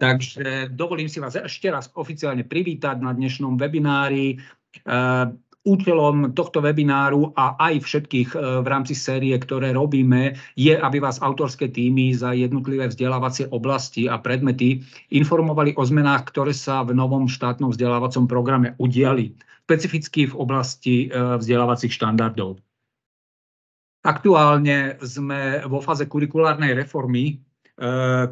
Takže dovolím si vás ešte raz oficiálne privítať na dnešnom webinári. Účelom tohto webináru a aj všetkých v rámci série, ktoré robíme, je, aby vás autorské týmy za jednotlivé vzdelávacie oblasti a predmety informovali o zmenách, ktoré sa v novom štátnom vzdelávacom programe udiali, specificky v oblasti vzdelávacích štandardov. Aktuálne sme vo fáze kurikulárnej reformy, eh,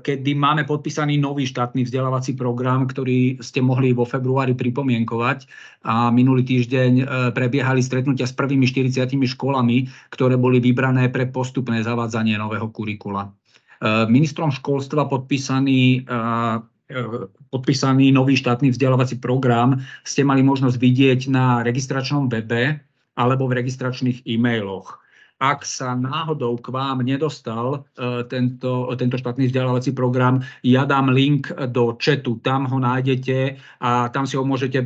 kedy máme podpísaný nový štátny vzdelávací program, ktorý ste mohli vo februári pripomienkovať. A minulý týždeň eh, prebiehali stretnutia s prvými 40 školami, ktoré boli vybrané pre postupné zavádzanie nového kurikula. Eh, ministrom školstva podpísaný podpísaný nový štátny vzdelávací program ste mali možnosť vidieť na registračnom webe alebo v registračných e-mailoch ak sa náhodou k vám nedostal uh, tento, tento štátny vzdelávací program, ja dám link do chatu, tam ho nájdete a tam si ho môžete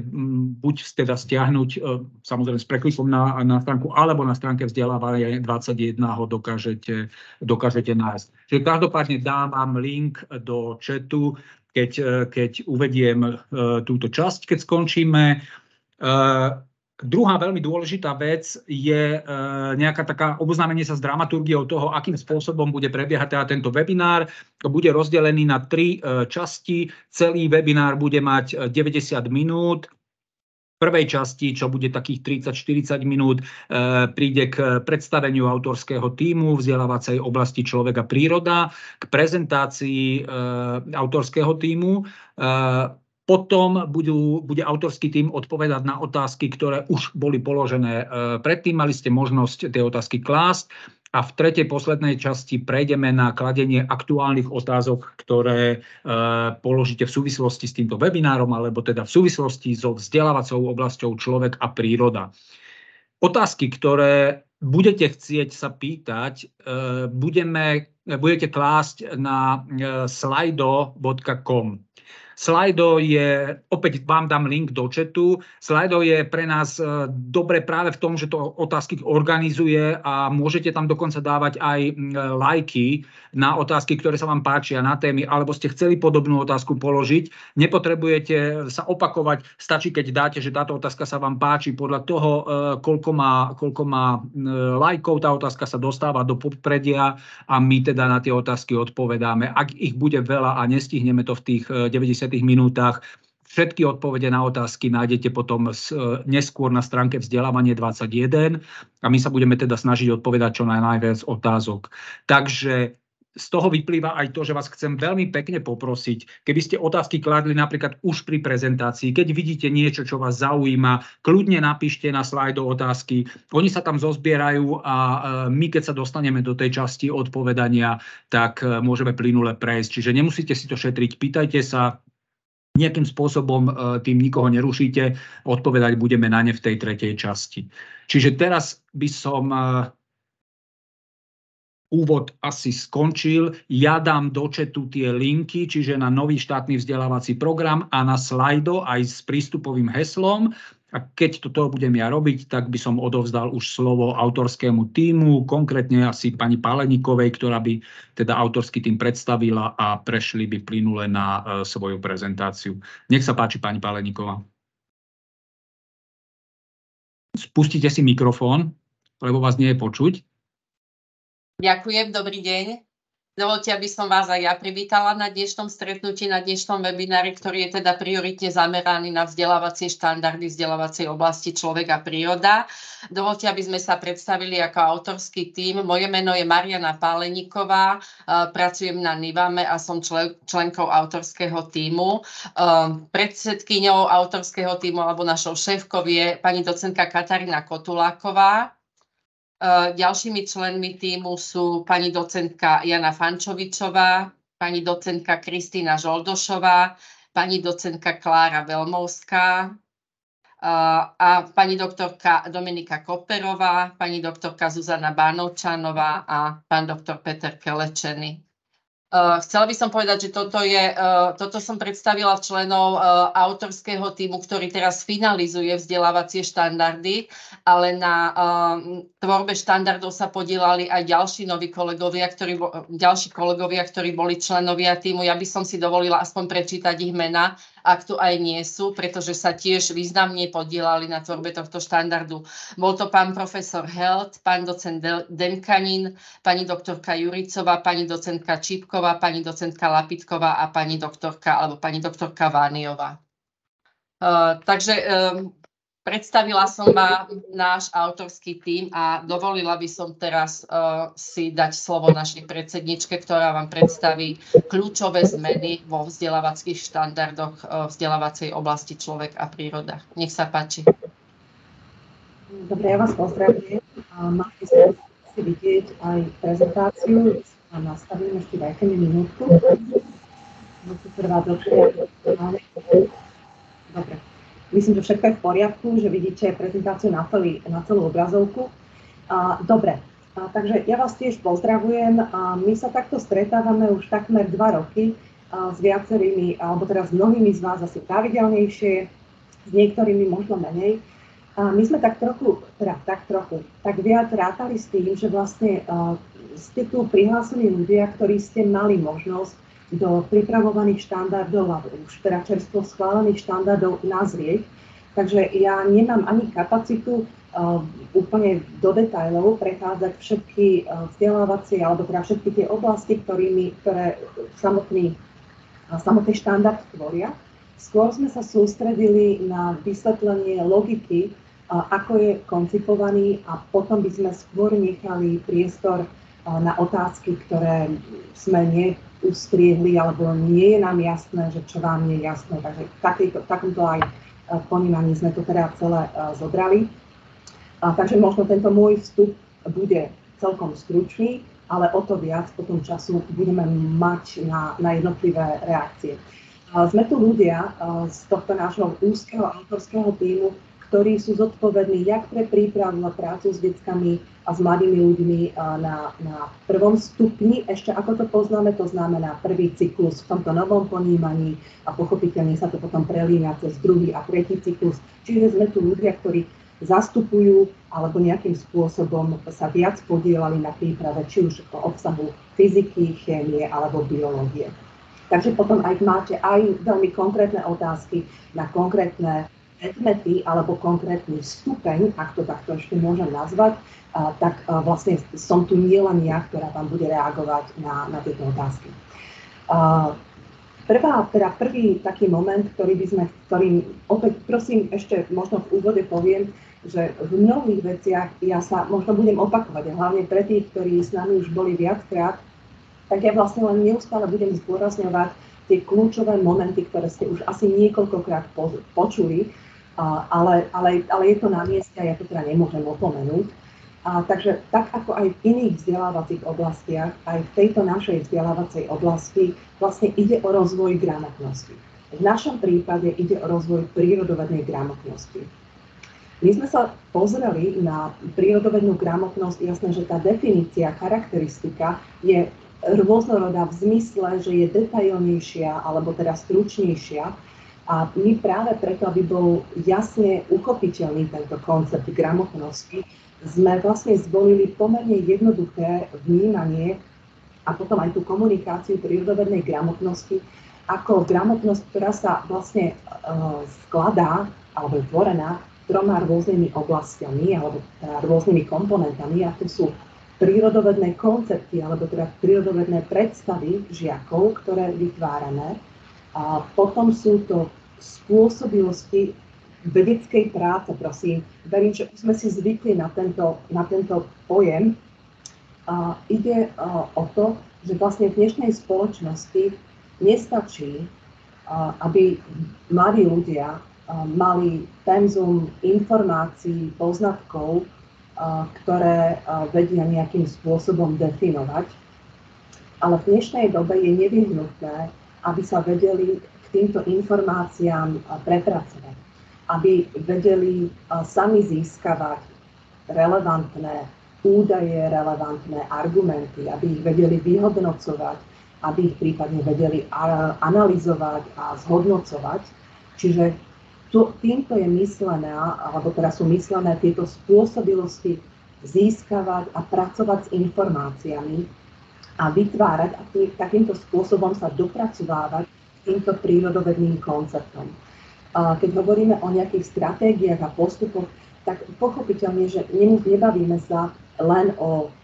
buď teda stiahnuť, uh, samozrejme s preklikom na, na stránku, alebo na stránke vzdelávania 21 ho dokážete, dokážete nájsť. Čiže každopádne dám vám link do chatu, keď, keď uvediem túto časť, keď skončíme. Uh, Druhá veľmi dôležitá vec je e, nejaká taká oboznámenie sa s dramaturgiou toho, akým spôsobom bude prebiehať teda tento webinár. Bude rozdelený na tri e, časti. Celý webinár bude mať 90 e, minút. V prvej časti, čo bude takých 30-40 minút, príde k predstaveniu autorského týmu vzdelávacej oblasti človeka príroda, k prezentácii autorského týmu potom budú, bude autorský tým odpovedať na otázky, ktoré už boli položené e, predtým. Mali ste možnosť tie otázky klásť. A v tretej poslednej časti prejdeme na kladenie aktuálnych otázok, ktoré e, položíte v súvislosti s týmto webinárom, alebo teda v súvislosti so vzdelávacou oblasťou človek a príroda. Otázky, ktoré budete chcieť sa pýtať, e, budeme, budete klásť na slido.com. Slido je, opäť vám dám link do chatu, Slido je pre nás e, dobre práve v tom, že to otázky organizuje a môžete tam dokonca dávať aj lajky na otázky, ktoré sa vám páčia, na témy, alebo ste chceli podobnú otázku položiť. Nepotrebujete sa opakovať, stačí, keď dáte, že táto otázka sa vám páči. Podľa toho, e, koľko má, koľko má lajkov, tá otázka sa dostáva do popredia a my teda na tie otázky odpovedáme. Ak ich bude veľa a nestihneme to v tých 90 e, minútach, Všetky odpovede na otázky nájdete potom neskôr na stránke vzdelávanie 21 a my sa budeme teda snažiť odpovedať čo najviac otázok. Takže z toho vyplýva aj to, že vás chcem veľmi pekne poprosiť, keby ste otázky kladli napríklad už pri prezentácii, keď vidíte niečo, čo vás zaujíma, kľudne napíšte na slajdo otázky. Oni sa tam zozbierajú a e, my, keď sa dostaneme do tej časti odpovedania, tak e, môžeme plynule prejsť. Čiže nemusíte si to šetriť, pýtajte sa, nejakým spôsobom e, tým nikoho nerušíte, odpovedať budeme na ne v tej tretej časti. Čiže teraz by som úvod asi skončil. Ja dám do četu tie linky, čiže na nový štátny vzdelávací program a na slajdo aj s prístupovým heslom. A keď toto budem ja robiť, tak by som odovzdal už slovo autorskému týmu, konkrétne asi pani Palenikovej, ktorá by teda autorský tým predstavila a prešli by plynule na uh, svoju prezentáciu. Nech sa páči, pani Paleniková. Spustite si mikrofón, lebo vás nie je počuť. Ďakujem, dobrý deň. Dovolte, aby som vás aj ja privítala na dnešnom stretnutí, na dnešnom webinári, ktorý je teda prioritne zameraný na vzdelávacie štandardy vzdelávacej oblasti človek a príroda. Dovolte, aby sme sa predstavili ako autorský tím. Moje meno je Mariana Páleniková, pracujem na Nivame a som člen, členkou autorského týmu. Predsedkyňou autorského týmu alebo našou šéfkou je pani docentka Katarína Kotuláková, E, ďalšími členmi týmu sú pani docentka Jana Fančovičová, pani docentka Kristýna Žoldošová, pani docentka Klára Velmovská e, a pani doktorka Dominika Koperová, pani doktorka Zuzana Bánovčanová a pán doktor Peter Kelečený. Uh, chcela by som povedať, že toto, je, uh, toto som predstavila členov uh, autorského týmu, ktorý teraz finalizuje vzdelávacie štandardy, ale na tvorbe štandardov sa podielali aj ďalší noví kolegovia, ktorí, ďalší kolegovia, ktorí boli členovia týmu. Ja by som si dovolila aspoň prečítať ich mena ak tu aj nie sú, pretože sa tiež významne podielali na tvorbe tohto štandardu. Bol to pán profesor Held, pán docent Denkanin, pani doktorka Juricová, pani docentka Čípková, pani docentka Lapitková a pani doktorka alebo pani doktorka Vániová. Uh, takže um, Predstavila som vám náš autorský tím a dovolila by som teraz uh, si dať slovo našej predsedničke, ktorá vám predstaví kľúčové zmeny vo vzdelávacích štandardoch uh, vzdelávacej oblasti človek a príroda. Nech sa páči. Dobre, ja vás pozdravujem. Máte si vidieť aj prezentáciu. Nastavím ešte dajte mi minútku. Dobre. Myslím, že všetko je v poriadku, že vidíte prezentáciu na, celý, na celú obrazovku. A, dobre, a, takže ja vás tiež pozdravujem. A my sa takto stretávame už takmer dva roky a, s viacerými, alebo teraz s mnohými z vás asi pravidelnejšie, s niektorými možno menej. A my sme tak trochu, teda tak trochu, tak viac rátali s tým, že vlastne ste tu prihlásení ľudia, ktorí ste mali možnosť do pripravovaných štandardov a už teda čerstvo schválených štandardov nazrieť. Takže ja nemám ani kapacitu uh, úplne do detajlov prechádzať všetky uh, vzdelávacie alebo teda všetky tie oblasti, ktorými, ktoré samotný, uh, samotný štandard tvoria. Skôr sme sa sústredili na vysvetlenie logiky, ako je koncipovaný a potom by sme skôr nechali priestor na otázky, ktoré sme nie ustriehli, alebo nie je nám jasné, že čo vám je jasné. Takže v takomto aj eh, ponímaní sme to teda celé eh, zobrali. A, takže možno tento môj vstup bude celkom stručný, ale o to viac potom času budeme mať na, na jednotlivé reakcie. A sme tu ľudia eh, z tohto nášho úzkeho autorského týmu, ktorí sú zodpovední jak pre prípravu na prácu s deckami a s mladými ľuďmi na, na prvom stupni. Ešte ako to poznáme, to znamená prvý cyklus v tomto novom ponímaní a pochopiteľne sa to potom prelína cez druhý a tretí cyklus. Čiže sme tu ľudia, ktorí zastupujú alebo nejakým spôsobom sa viac podielali na príprave či už obsahu fyziky, chémie alebo biológie. Takže potom aj máte aj veľmi konkrétne otázky na konkrétne predmety alebo konkrétny stupeň, ak to takto ešte môžem nazvať, tak vlastne som tu nielen ja, ktorá tam bude reagovať na, na tieto otázky. Prvá, teda prvý taký moment, ktorý by sme, ktorým opäť prosím ešte možno v úvode poviem, že v mnohých veciach ja sa možno budem opakovať, hlavne pre tých, ktorí s nami už boli viackrát, tak ja vlastne len neustále budem zdôrazňovať tie kľúčové momenty, ktoré ste už asi niekoľkokrát počuli, ale, ale, ale je to na mieste a ja to teda nemôžem opomenúť. A, takže tak ako aj v iných vzdelávacích oblastiach, aj v tejto našej vzdelávacej oblasti vlastne ide o rozvoj gramotnosti. V našom prípade ide o rozvoj prírodovednej gramotnosti. My sme sa pozreli na prírodovednú gramotnosť, jasné, že tá definícia, charakteristika je rôznorodá v zmysle, že je detailnejšia alebo teda stručnejšia, a my práve preto, aby bol jasne uchopiteľný tento koncept gramotnosti, sme vlastne zvolili pomerne jednoduché vnímanie a potom aj tú komunikáciu prírodovednej gramotnosti ako gramotnosť, ktorá sa vlastne uh, skladá alebo je tvorená troma rôznymi oblastiami alebo teda rôznymi komponentami a to sú prírodovedné koncepty alebo teda prírodovedné predstavy žiakov, ktoré vytvárame a potom sú to spôsobilosti vedeckej práce, prosím. Verím, že už sme si zvykli na tento, na tento pojem. A ide o to, že vlastne v dnešnej spoločnosti nestačí, aby mladí ľudia mali penzum informácií, poznatkov, ktoré vedia nejakým spôsobom definovať. Ale v dnešnej dobe je nevyhnutné, aby sa vedeli k týmto informáciám prepracovať, aby vedeli sami získavať relevantné údaje, relevantné argumenty, aby ich vedeli vyhodnocovať, aby ich prípadne vedeli analyzovať a zhodnocovať. Čiže to, týmto je myslené, alebo teraz sú myslené tieto spôsobilosti získavať a pracovať s informáciami a vytvárať a takýmto spôsobom sa dopracovávať týmto prírodovedným konceptom. Keď hovoríme o nejakých stratégiách a postupoch, tak pochopiteľne, že nebavíme sa len o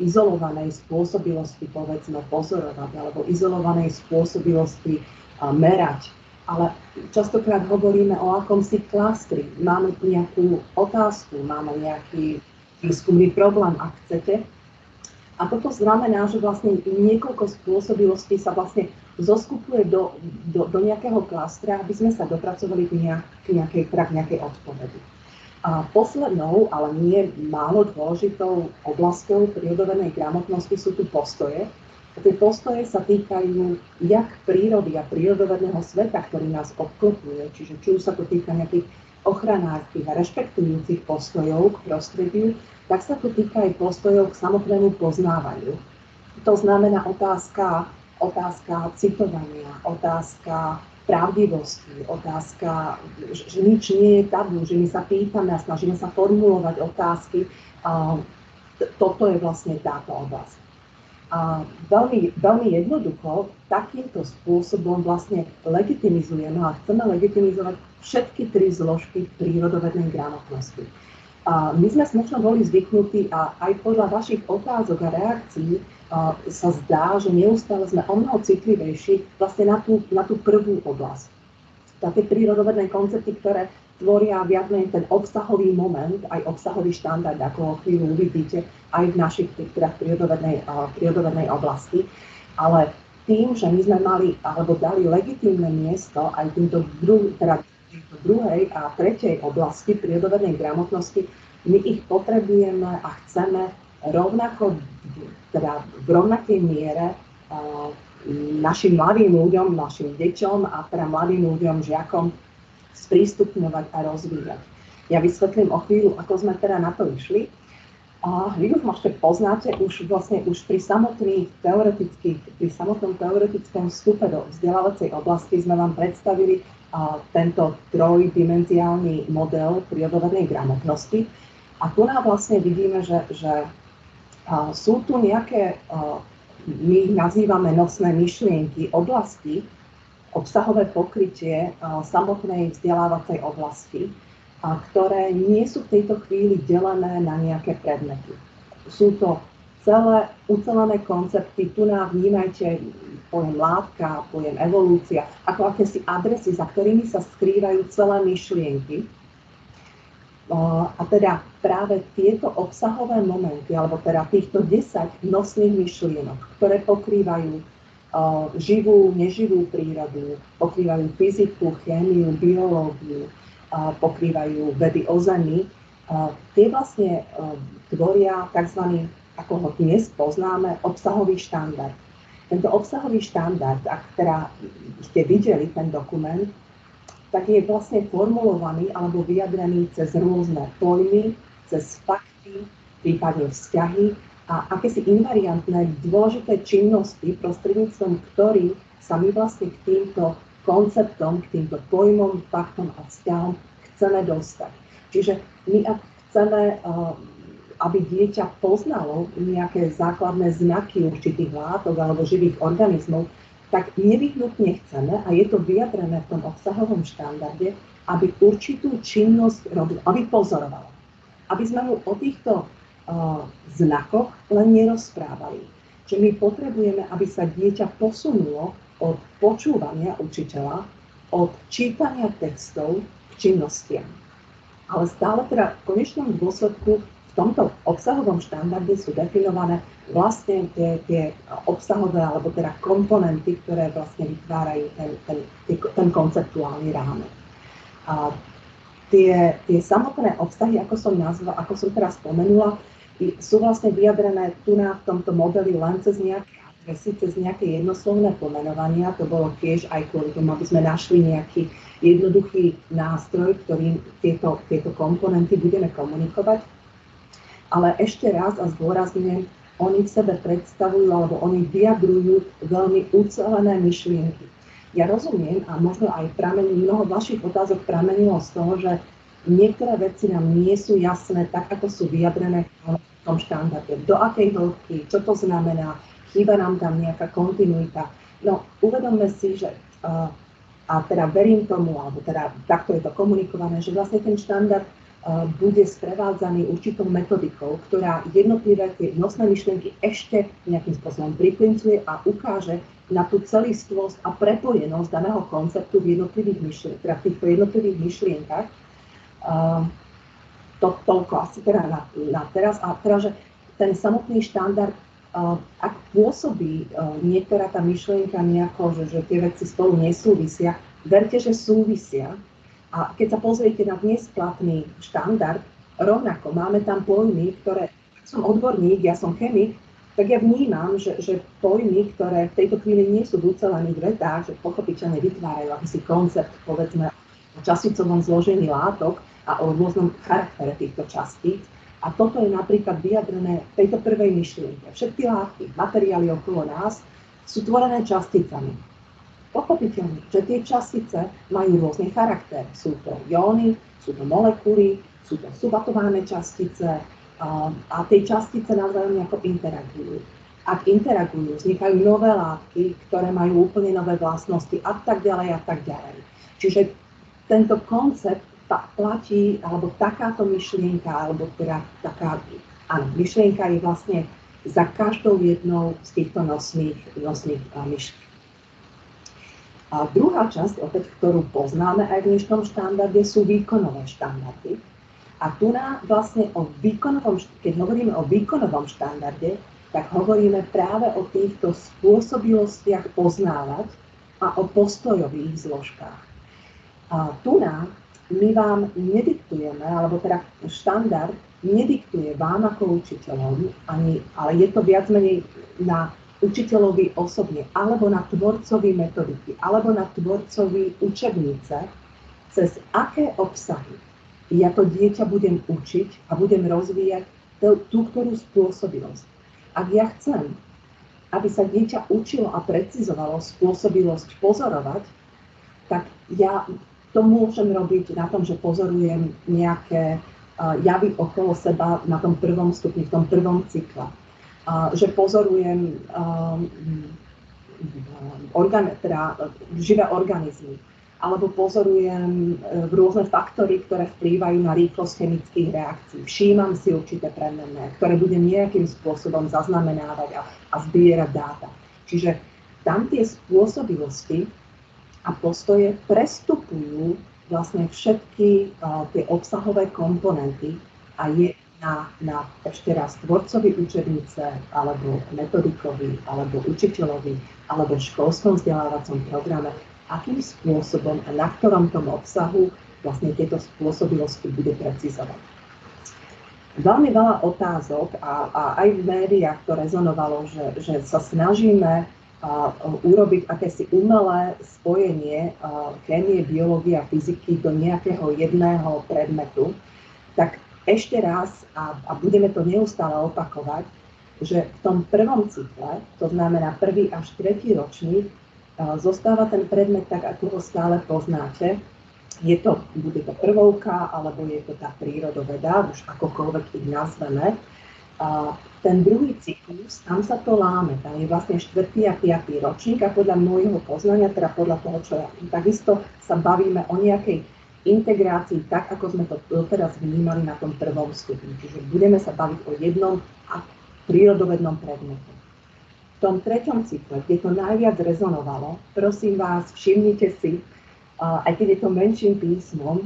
izolovanej spôsobilosti, povedzme, pozorovať, alebo izolovanej spôsobilosti merať, ale častokrát hovoríme o akomsi klastri. Máme nejakú otázku, máme nejaký výskumný problém, ak chcete. A toto znamená, že vlastne niekoľko spôsobilostí sa vlastne zoskupuje do, do, do nejakého klastra, aby sme sa dopracovali k, nejak, k nejakej, teda k nejakej odpovedi. A poslednou, ale nie málo dôležitou oblasťou prírodovenej gramotnosti sú tu postoje. A tie postoje sa týkajú jak prírody a prírodovedného sveta, ktorý nás obklopuje, čiže či už sa to týka nejakých ochranárskych a rešpektujúcich postojov k prostrediu, tak sa to týka aj postojov k samotnému poznávaniu. To znamená otázka, otázka citovania, otázka pravdivosti, otázka, že nič nie je tabu, že my sa pýtame a snažíme sa formulovať otázky. Toto je vlastne táto oblasť. A veľmi, veľmi jednoducho takýmto spôsobom vlastne legitimizujeme a chceme legitimizovať všetky tri zložky prírodovednej gramotnosti. A my sme možno boli zvyknutí a aj podľa vašich otázok a reakcií a, sa zdá, že neustále sme o mnoho citlivejší vlastne na tú, na tú prvú oblasť. Také prírodovedné koncepty, ktoré tvoria viac menej ten obsahový moment, aj obsahový štandard, ako o chvíľu uvidíte, aj v našich teda prírodovednej, prírodovednej oblasti. Ale tým, že my sme mali alebo dali legitímne miesto aj týmto dru, teda v druhej a tretej oblasti prírodovednej gramotnosti my ich potrebujeme a chceme rovnako, teda v rovnakej miere našim mladým ľuďom, našim deťom a teda mladým ľuďom, žiakom sprístupňovať a rozvíjať. Ja vysvetlím o chvíľu, ako sme teda na to išli. A vy už možno poznáte, už vlastne už pri samotných teoretických, pri samotnom teoretickom vstupe do vzdelávacej oblasti sme vám predstavili tento trojdimenziálny model prírodovednej gramotnosti. A tu nám vlastne vidíme, že, že sú tu nejaké, my ich nazývame nosné myšlienky, oblasti, obsahové pokrytie samotnej vzdelávacej oblasti, ktoré nie sú v tejto chvíli delené na nejaké predmety. Sú to celé ucelené koncepty, tu nám vnímajte pojem látka, pojem evolúcia, ako akési adresy, za ktorými sa skrývajú celé myšlienky. A teda práve tieto obsahové momenty, alebo teda týchto 10 nosných myšlienok, ktoré pokrývajú živú, neživú prírodu, pokrývajú fyziku, chémiu, biológiu, pokrývajú vedy o Zemi, tie vlastne tvoria tzv. ako ho dnes poznáme, obsahový štandard. Tento obsahový štandard, ak teda ste videli ten dokument, tak je vlastne formulovaný alebo vyjadrený cez rôzne pojmy, cez fakty, prípadne vzťahy a akési invariantné dôležité činnosti, prostredníctvom ktorých sa my vlastne k týmto konceptom, k týmto pojmom, faktom a vzťahom chceme dostať. Čiže my ak chceme aby dieťa poznalo nejaké základné znaky určitých látok alebo živých organizmov, tak nevyhnutne chceme, a je to vyjadrené v tom obsahovom štandarde, aby určitú činnosť robil, aby pozoroval. Aby sme mu o týchto uh, znakoch len nerozprávali. Že my potrebujeme, aby sa dieťa posunulo od počúvania učiteľa, od čítania textov k činnostiam. Ale stále teda v konečnom dôsledku tomto obsahovom štandarde sú definované vlastne tie, tie obsahové alebo teda komponenty, ktoré vlastne vytvárajú ten, ten, ten konceptuálny rámec. Tie, tie samotné obsahy, ako som, nazva, ako som teraz spomenula, sú vlastne vyjadrené tu na v tomto modeli len cez nejaké adresy, cez nejaké jednoslovné pomenovania. To bolo tiež aj kvôli tomu, aby sme našli nejaký jednoduchý nástroj, ktorým tieto, tieto komponenty budeme komunikovať ale ešte raz a zdôrazňujem, oni v sebe predstavujú alebo oni vyjadrujú veľmi ucelené myšlienky. Ja rozumiem a možno aj pramení, mnoho vašich otázok pramenilo z toho, že niektoré veci nám nie sú jasné tak, ako sú vyjadrené v tom štandarde. Do akej hĺbky, čo to znamená, chýba nám tam nejaká kontinuita. No, uvedomme si, že uh, a teda verím tomu, alebo teda takto je to komunikované, že vlastne ten štandard bude sprevádzaný určitou metodikou, ktorá jednotlivé tie nosné myšlienky ešte nejakým spôsobom priplincuje a ukáže na tú celistvosť a prepojenosť daného konceptu v jednotlivých myšlienkach, teda v týchto jednotlivých myšlienkach. Uh, to, toľko asi teda na, na teraz. A teda, že ten samotný štandard ak pôsobí e, niektorá tá myšlienka nejako, že, že tie veci spolu nesúvisia, verte, že súvisia. A keď sa pozriete na dnes platný štandard, rovnako máme tam pojmy, ktoré, som odborník, ja som chemik, tak ja vnímam, že, že pojmy, ktoré v tejto chvíli nie sú v ucelených vetách, že pochopiteľne vytvárajú akýsi koncept, povedzme, o časticovom zložení látok a o rôznom charaktere týchto častíc, a toto je napríklad vyjadrené v tejto prvej myšlienke. Všetky látky, materiály okolo nás sú tvorené časticami. Pochopiteľne, že tie častice majú rôzny charakter. Sú to jóny, sú to molekuly, sú to subatované častice a tie častice navzájom nejako interagujú. Ak interagujú, vznikajú nové látky, ktoré majú úplne nové vlastnosti a tak ďalej a tak ďalej. Čiže tento koncept platí, alebo takáto myšlienka, alebo teda taká, áno, myšlienka je vlastne za každou jednou z týchto nosných, nosných myšlienk. A druhá časť, opäť, ktorú poznáme aj v dnešnom štandarde, sú výkonové štandardy. A tu na vlastne o výkonovom, keď hovoríme o výkonovom štandarde, tak hovoríme práve o týchto spôsobilostiach poznávať a o postojových zložkách. A tu na my vám nediktujeme, alebo teda štandard nediktuje vám ako učiteľom, ani, ale je to viac menej na učiteľovi osobne, alebo na tvorcovi metodiky, alebo na tvorcovi učebnice, cez aké obsahy ja to dieťa budem učiť a budem rozvíjať tú, ktorú spôsobilosť. Ak ja chcem, aby sa dieťa učilo a precizovalo spôsobilosť pozorovať, tak ja to môžem robiť na tom, že pozorujem nejaké javy okolo seba na tom prvom stupni, v tom prvom cykle. Že pozorujem organ, teda živé organizmy, alebo pozorujem e, rôzne faktory, ktoré vplývajú na rýchlosť chemických reakcií. Všímam si určité premenné, ktoré budem nejakým spôsobom zaznamenávať a, a zbierať dáta. Čiže tam tie spôsobilosti a postoje prestupujú vlastne všetky uh, tie obsahové komponenty a je na, na ešte raz tvorcovi učebnice, alebo metodikovi, alebo učiteľovi, alebo školskom vzdelávacom programe, akým spôsobom a na ktorom tom obsahu vlastne tieto spôsobilosti bude precizovať. Veľmi veľa otázok a, a aj v médiách to rezonovalo, že, že sa snažíme urobiť akési umelé spojenie chémie, biológie a fyziky do nejakého jedného predmetu, tak ešte raz, a, a budeme to neustále opakovať, že v tom prvom cykle, to znamená prvý až tretí ročník, zostáva ten predmet tak, ako ho stále poznáte. Je to, bude to prvovka, alebo je to tá prírodoveda, už akokoľvek ich nazveme. A ten druhý cyklus, tam sa to láme, tam je vlastne štvrtý a piatý ročník a podľa môjho poznania, teda podľa toho, čo ja takisto sa bavíme o nejakej integrácii tak, ako sme to doteraz vnímali na tom prvom stupni. Čiže budeme sa baviť o jednom a prírodovednom predmete. V tom treťom cykle, kde to najviac rezonovalo, prosím vás, všimnite si, aj keď je to menším písmom,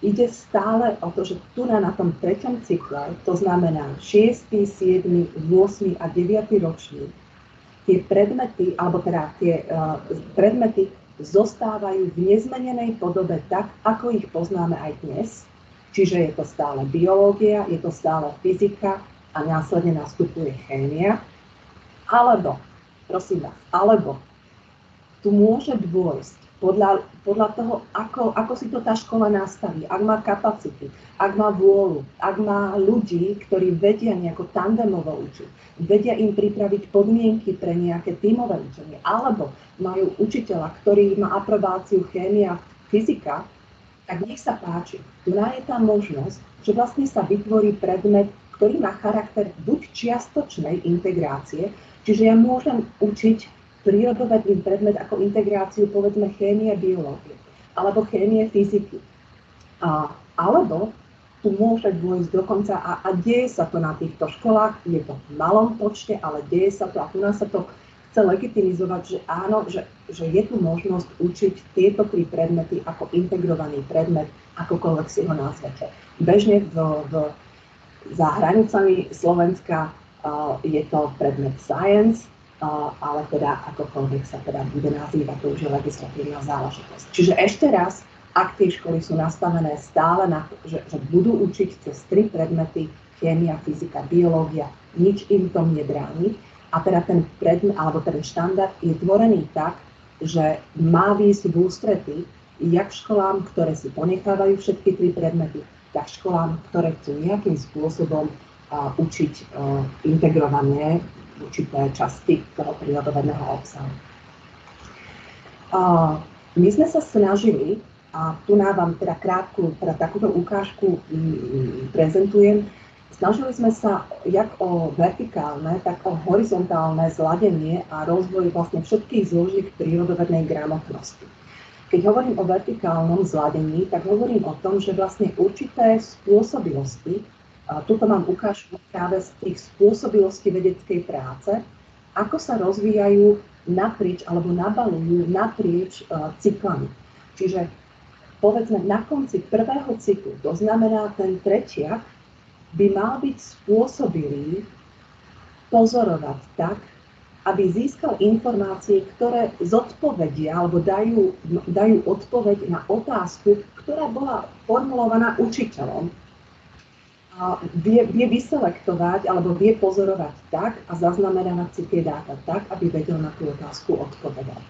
ide stále o to, že tu na, na tom treťom cykle, to znamená 6., 7., 8. a 9. ročník, tie predmety, alebo teda tie predmety zostávajú v nezmenenej podobe tak, ako ich poznáme aj dnes. Čiže je to stále biológia, je to stále fyzika a následne nastupuje chémia. Alebo, prosím vás, alebo tu môže dôjsť podľa, podľa toho, ako, ako si to tá škola nastaví, ak má kapacity, ak má vôľu, ak má ľudí, ktorí vedia nejako tandemovo učiť, vedia im pripraviť podmienky pre nejaké tímové učenie, alebo majú učiteľa, ktorý má aprobáciu chémia, fyzika, tak nech sa páči. Tu je tá možnosť, že vlastne sa vytvorí predmet, ktorý má charakter buď čiastočnej integrácie, čiže ja môžem učiť prírodovedný predmet ako integráciu povedzme chémie, biológie alebo chémie, fyziky. A, alebo tu môže dôjsť dokonca, a, a deje sa to na týchto školách, je to v malom počte, ale deje sa to a tu nás sa to chce legitimizovať, že áno, že, že je tu možnosť učiť tieto tri predmety ako integrovaný predmet, akokoľvek si ho nazvete. Bežne v, v, za hranicami Slovenska uh, je to predmet science, ale teda akokoľvek sa teda bude nazývať, to už je legislatívna záležitosť. Čiže ešte raz, ak tie školy sú nastavené stále na to, že, že budú učiť cez tri predmety, chémia, fyzika, biológia, nič im tom nebráni, a teda ten predmet, alebo ten štandard je tvorený tak, že má výsť v ústrety jak školám, ktoré si ponechávajú všetky tri predmety, tak školám, ktoré chcú nejakým spôsobom uh, učiť uh, integrované určité časti toho prírodovedného obsahu. My sme sa snažili, a tu nám vám teda krátku, teda takúto ukážku prezentujem, snažili sme sa jak o vertikálne, tak o horizontálne zladenie a rozvoj vlastne všetkých zložiek prírodovednej gramotnosti. Keď hovorím o vertikálnom zladení, tak hovorím o tom, že vlastne určité spôsobilosti tuto mám ukážku práve z tých spôsobilostí vedeckej práce, ako sa rozvíjajú naprieč alebo nabalujú naprieč uh, cyklami. Čiže povedzme na konci prvého cyklu, to znamená ten tretiak, by mal byť spôsobilý pozorovať tak, aby získal informácie, ktoré zodpovedia alebo dajú, dajú odpoveď na otázku, ktorá bola formulovaná učiteľom vie, vie vyselektovať alebo vie pozorovať tak a zaznamenávať si tie dáta tak, aby vedel na tú otázku odpovedať.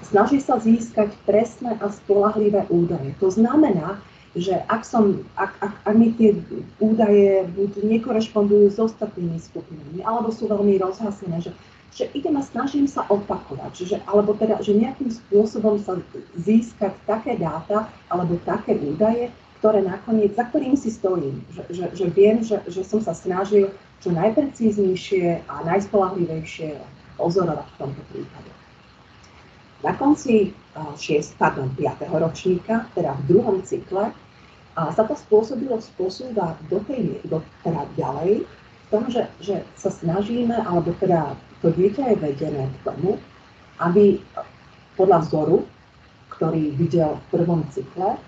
Snaží sa získať presné a spolahlivé údaje. To znamená, že ak, som, ak, ak, ak mi tie údaje buď nekorešpondujú s ostatnými skupinami, alebo sú veľmi rozhasené, že, že idem a snažím sa opakovať, že, alebo teda, že nejakým spôsobom sa získať také dáta alebo také údaje, ktoré nakoniec, za ktorým si stojím, že, že, že viem, že, že som sa snažil čo najprecíznejšie a najspolahlivejšie pozorovať v tomto prípade. Na konci 6, pardon, 5. ročníka, teda v druhom cykle, a sa tá spôsobilosť posúva do tej, do, teda ďalej, v tom, že, že sa snažíme, alebo teda to dieťa je vedené k tomu, aby podľa vzoru, ktorý videl v prvom cykle,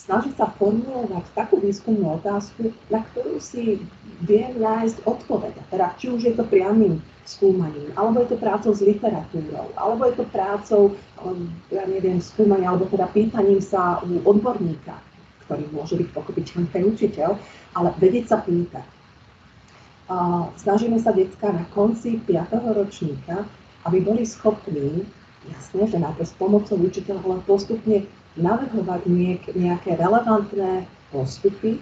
snaží sa formulovať takú výskumnú otázku, na ktorú si vie nájsť odpoveď. Teda, či už je to priamým skúmaním, alebo je to prácou s literatúrou, alebo je to prácou, um, ja neviem, skúmania, alebo teda pýtaním sa u odborníka, ktorý môže byť pochopiteľný ten učiteľ, ale vedieť sa pýtať. Snažíme sa detská na konci 5. ročníka, aby boli schopní, jasne, že najprv s pomocou učiteľa, ale postupne navrhovať nejaké relevantné postupy,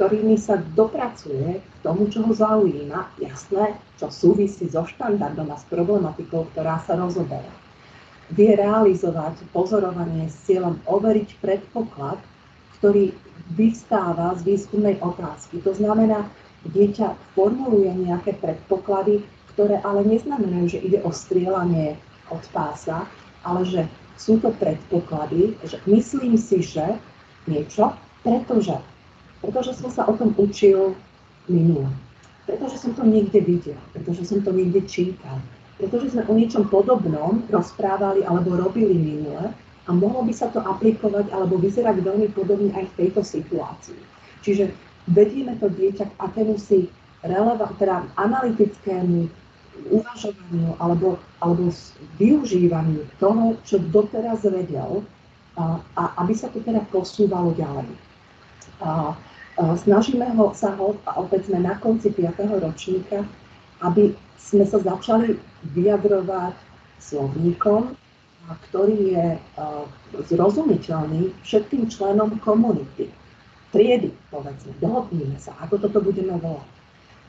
ktorými sa dopracuje k tomu, čo ho zaujíma, jasné, čo súvisí so štandardom a s problematikou, ktorá sa rozoberá. Vie realizovať pozorovanie s cieľom overiť predpoklad, ktorý vystáva z výskumnej otázky. To znamená, dieťa formuluje nejaké predpoklady, ktoré ale neznamenajú, že ide o strieľanie od pása, ale že sú to predpoklady, že myslím si, že niečo, pretože, pretože som sa o tom učil minule. Pretože som to niekde videl, pretože som to niekde čítal, pretože sme o niečom podobnom rozprávali alebo robili minule a mohlo by sa to aplikovať alebo vyzerať veľmi podobne aj v tejto situácii. Čiže vedieme to dieťa k akémusi relevant, teda analytickému uvažovaniu alebo, alebo využívaniu toho, čo doteraz vedel, a, a aby sa to teda posúvalo ďalej. A, a snažíme ho, sa ho, a opäť sme na konci 5. ročníka, aby sme sa začali vyjadrovať slovníkom, ktorý je zrozumiteľný všetkým členom komunity. Triedy, povedzme, dohodníme sa, ako toto budeme volať.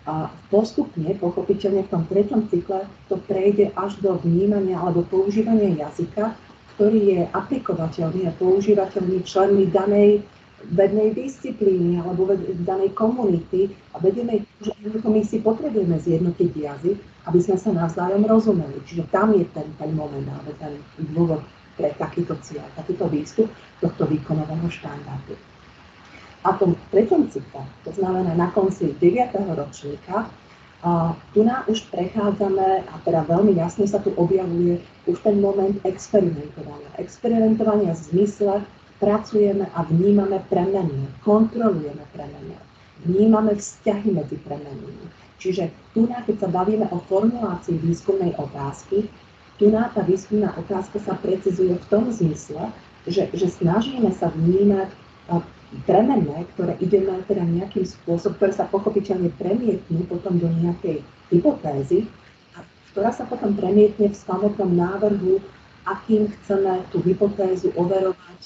A postupne, pochopiteľne v tom treťom cykle, to prejde až do vnímania alebo používania jazyka, ktorý je aplikovateľný a používateľný členmi danej vednej disciplíny alebo danej komunity a vedeme, že my si potrebujeme zjednotiť jazyk, aby sme sa navzájom rozumeli. Čiže tam je ten, ten moment, alebo ten dôvod pre takýto cieľ, takýto výstup tohto výkonového štandardu. A tom treťom cykle, to znamená na konci 9. ročníka, tu nám už prechádzame, a teda veľmi jasne sa tu objavuje už ten moment experimentovania. Experimentovania v zmysle pracujeme a vnímame premeny, kontrolujeme premeny, vnímame vzťahy medzi premenami. Čiže tu, keď sa bavíme o formulácii výskumnej otázky, tu tá výskumná otázka sa precizuje v tom zmysle, že, že snažíme sa vnímať premenné, ktoré ideme teda nejakým spôsobom, ktoré sa pochopiteľne premietnú potom do nejakej hypotézy, a ktorá sa potom premietne v samotnom návrhu, akým chceme tú hypotézu overovať,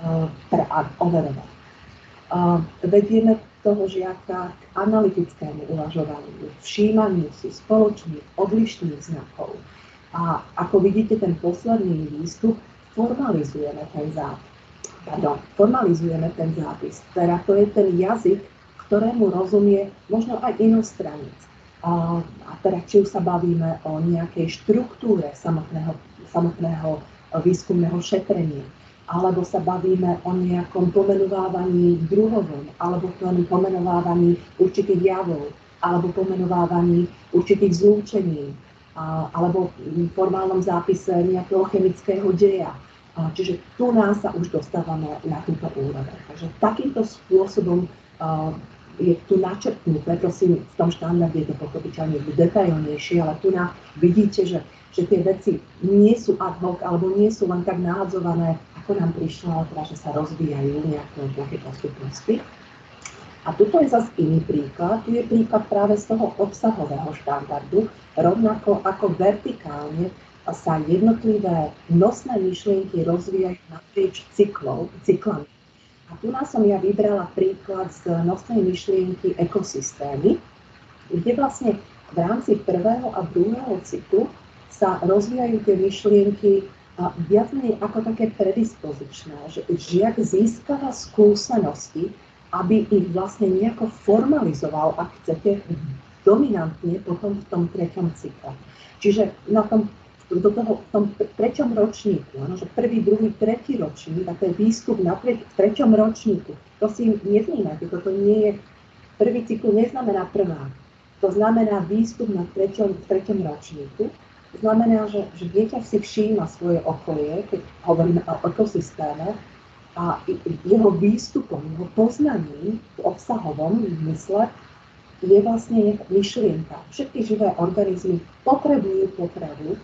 uh, teda overovať. Uh, vedieme toho žiaka k analytickému uvažovaniu, všímaniu si spoločných, odlišných znakov. A ako vidíte, ten posledný výstup formalizujeme ten zápis pardon, formalizujeme ten zápis. Teda to je ten jazyk, ktorému rozumie možno aj inostranec. A, a teda či už sa bavíme o nejakej štruktúre samotného, samotného výskumného šetrenia, alebo sa bavíme o nejakom pomenovávaní druhovom, alebo pomenovávaní určitých javov, alebo pomenovávaní určitých zlúčení, alebo v formálnom zápise nejakého chemického deja Čiže tu nás sa už dostávame na túto úroveň. Takže takýmto spôsobom je tu načrtnuté, prosím, v tom štandarde je to pochopiteľne detailnejšie, ale tu na, vidíte, že, že tie veci nie sú ad hoc, alebo nie sú len tak nahadzované, ako nám prišlo, ale teda, že sa rozvíjajú nejaké, nejaké postupnosti. A tuto je zase iný príklad, tu je príklad práve z toho obsahového štandardu, rovnako ako vertikálne sa jednotlivé nosné myšlienky rozvíjajú naprieč cyklov, cyklami. A tu nás som ja vybrala príklad z nosnej myšlienky ekosystémy, kde vlastne v rámci prvého a druhého cyklu sa rozvíjajú tie myšlienky a viac menej ako také predispozičné, že žiak získava skúsenosti, aby ich vlastne nejako formalizoval, ak chcete, dominantne potom v tom treťom cykle. Čiže na tom do toho, v tom treťom ročníku, ano, že prvý, druhý, tretí ročník, a to je výstup na v treťom ročníku. To si nevnímate, toto nie je, prvý cyklus neznamená prvá. To znamená výstup na treťom, v treťom ročníku. Znamená, že, že dieťa si všíma svoje okolie, keď hovoríme o ekosystéme, a jeho výstupom, jeho poznaním v obsahovom mysle je vlastne myšlienka. Všetky živé organizmy potrebujú potravu,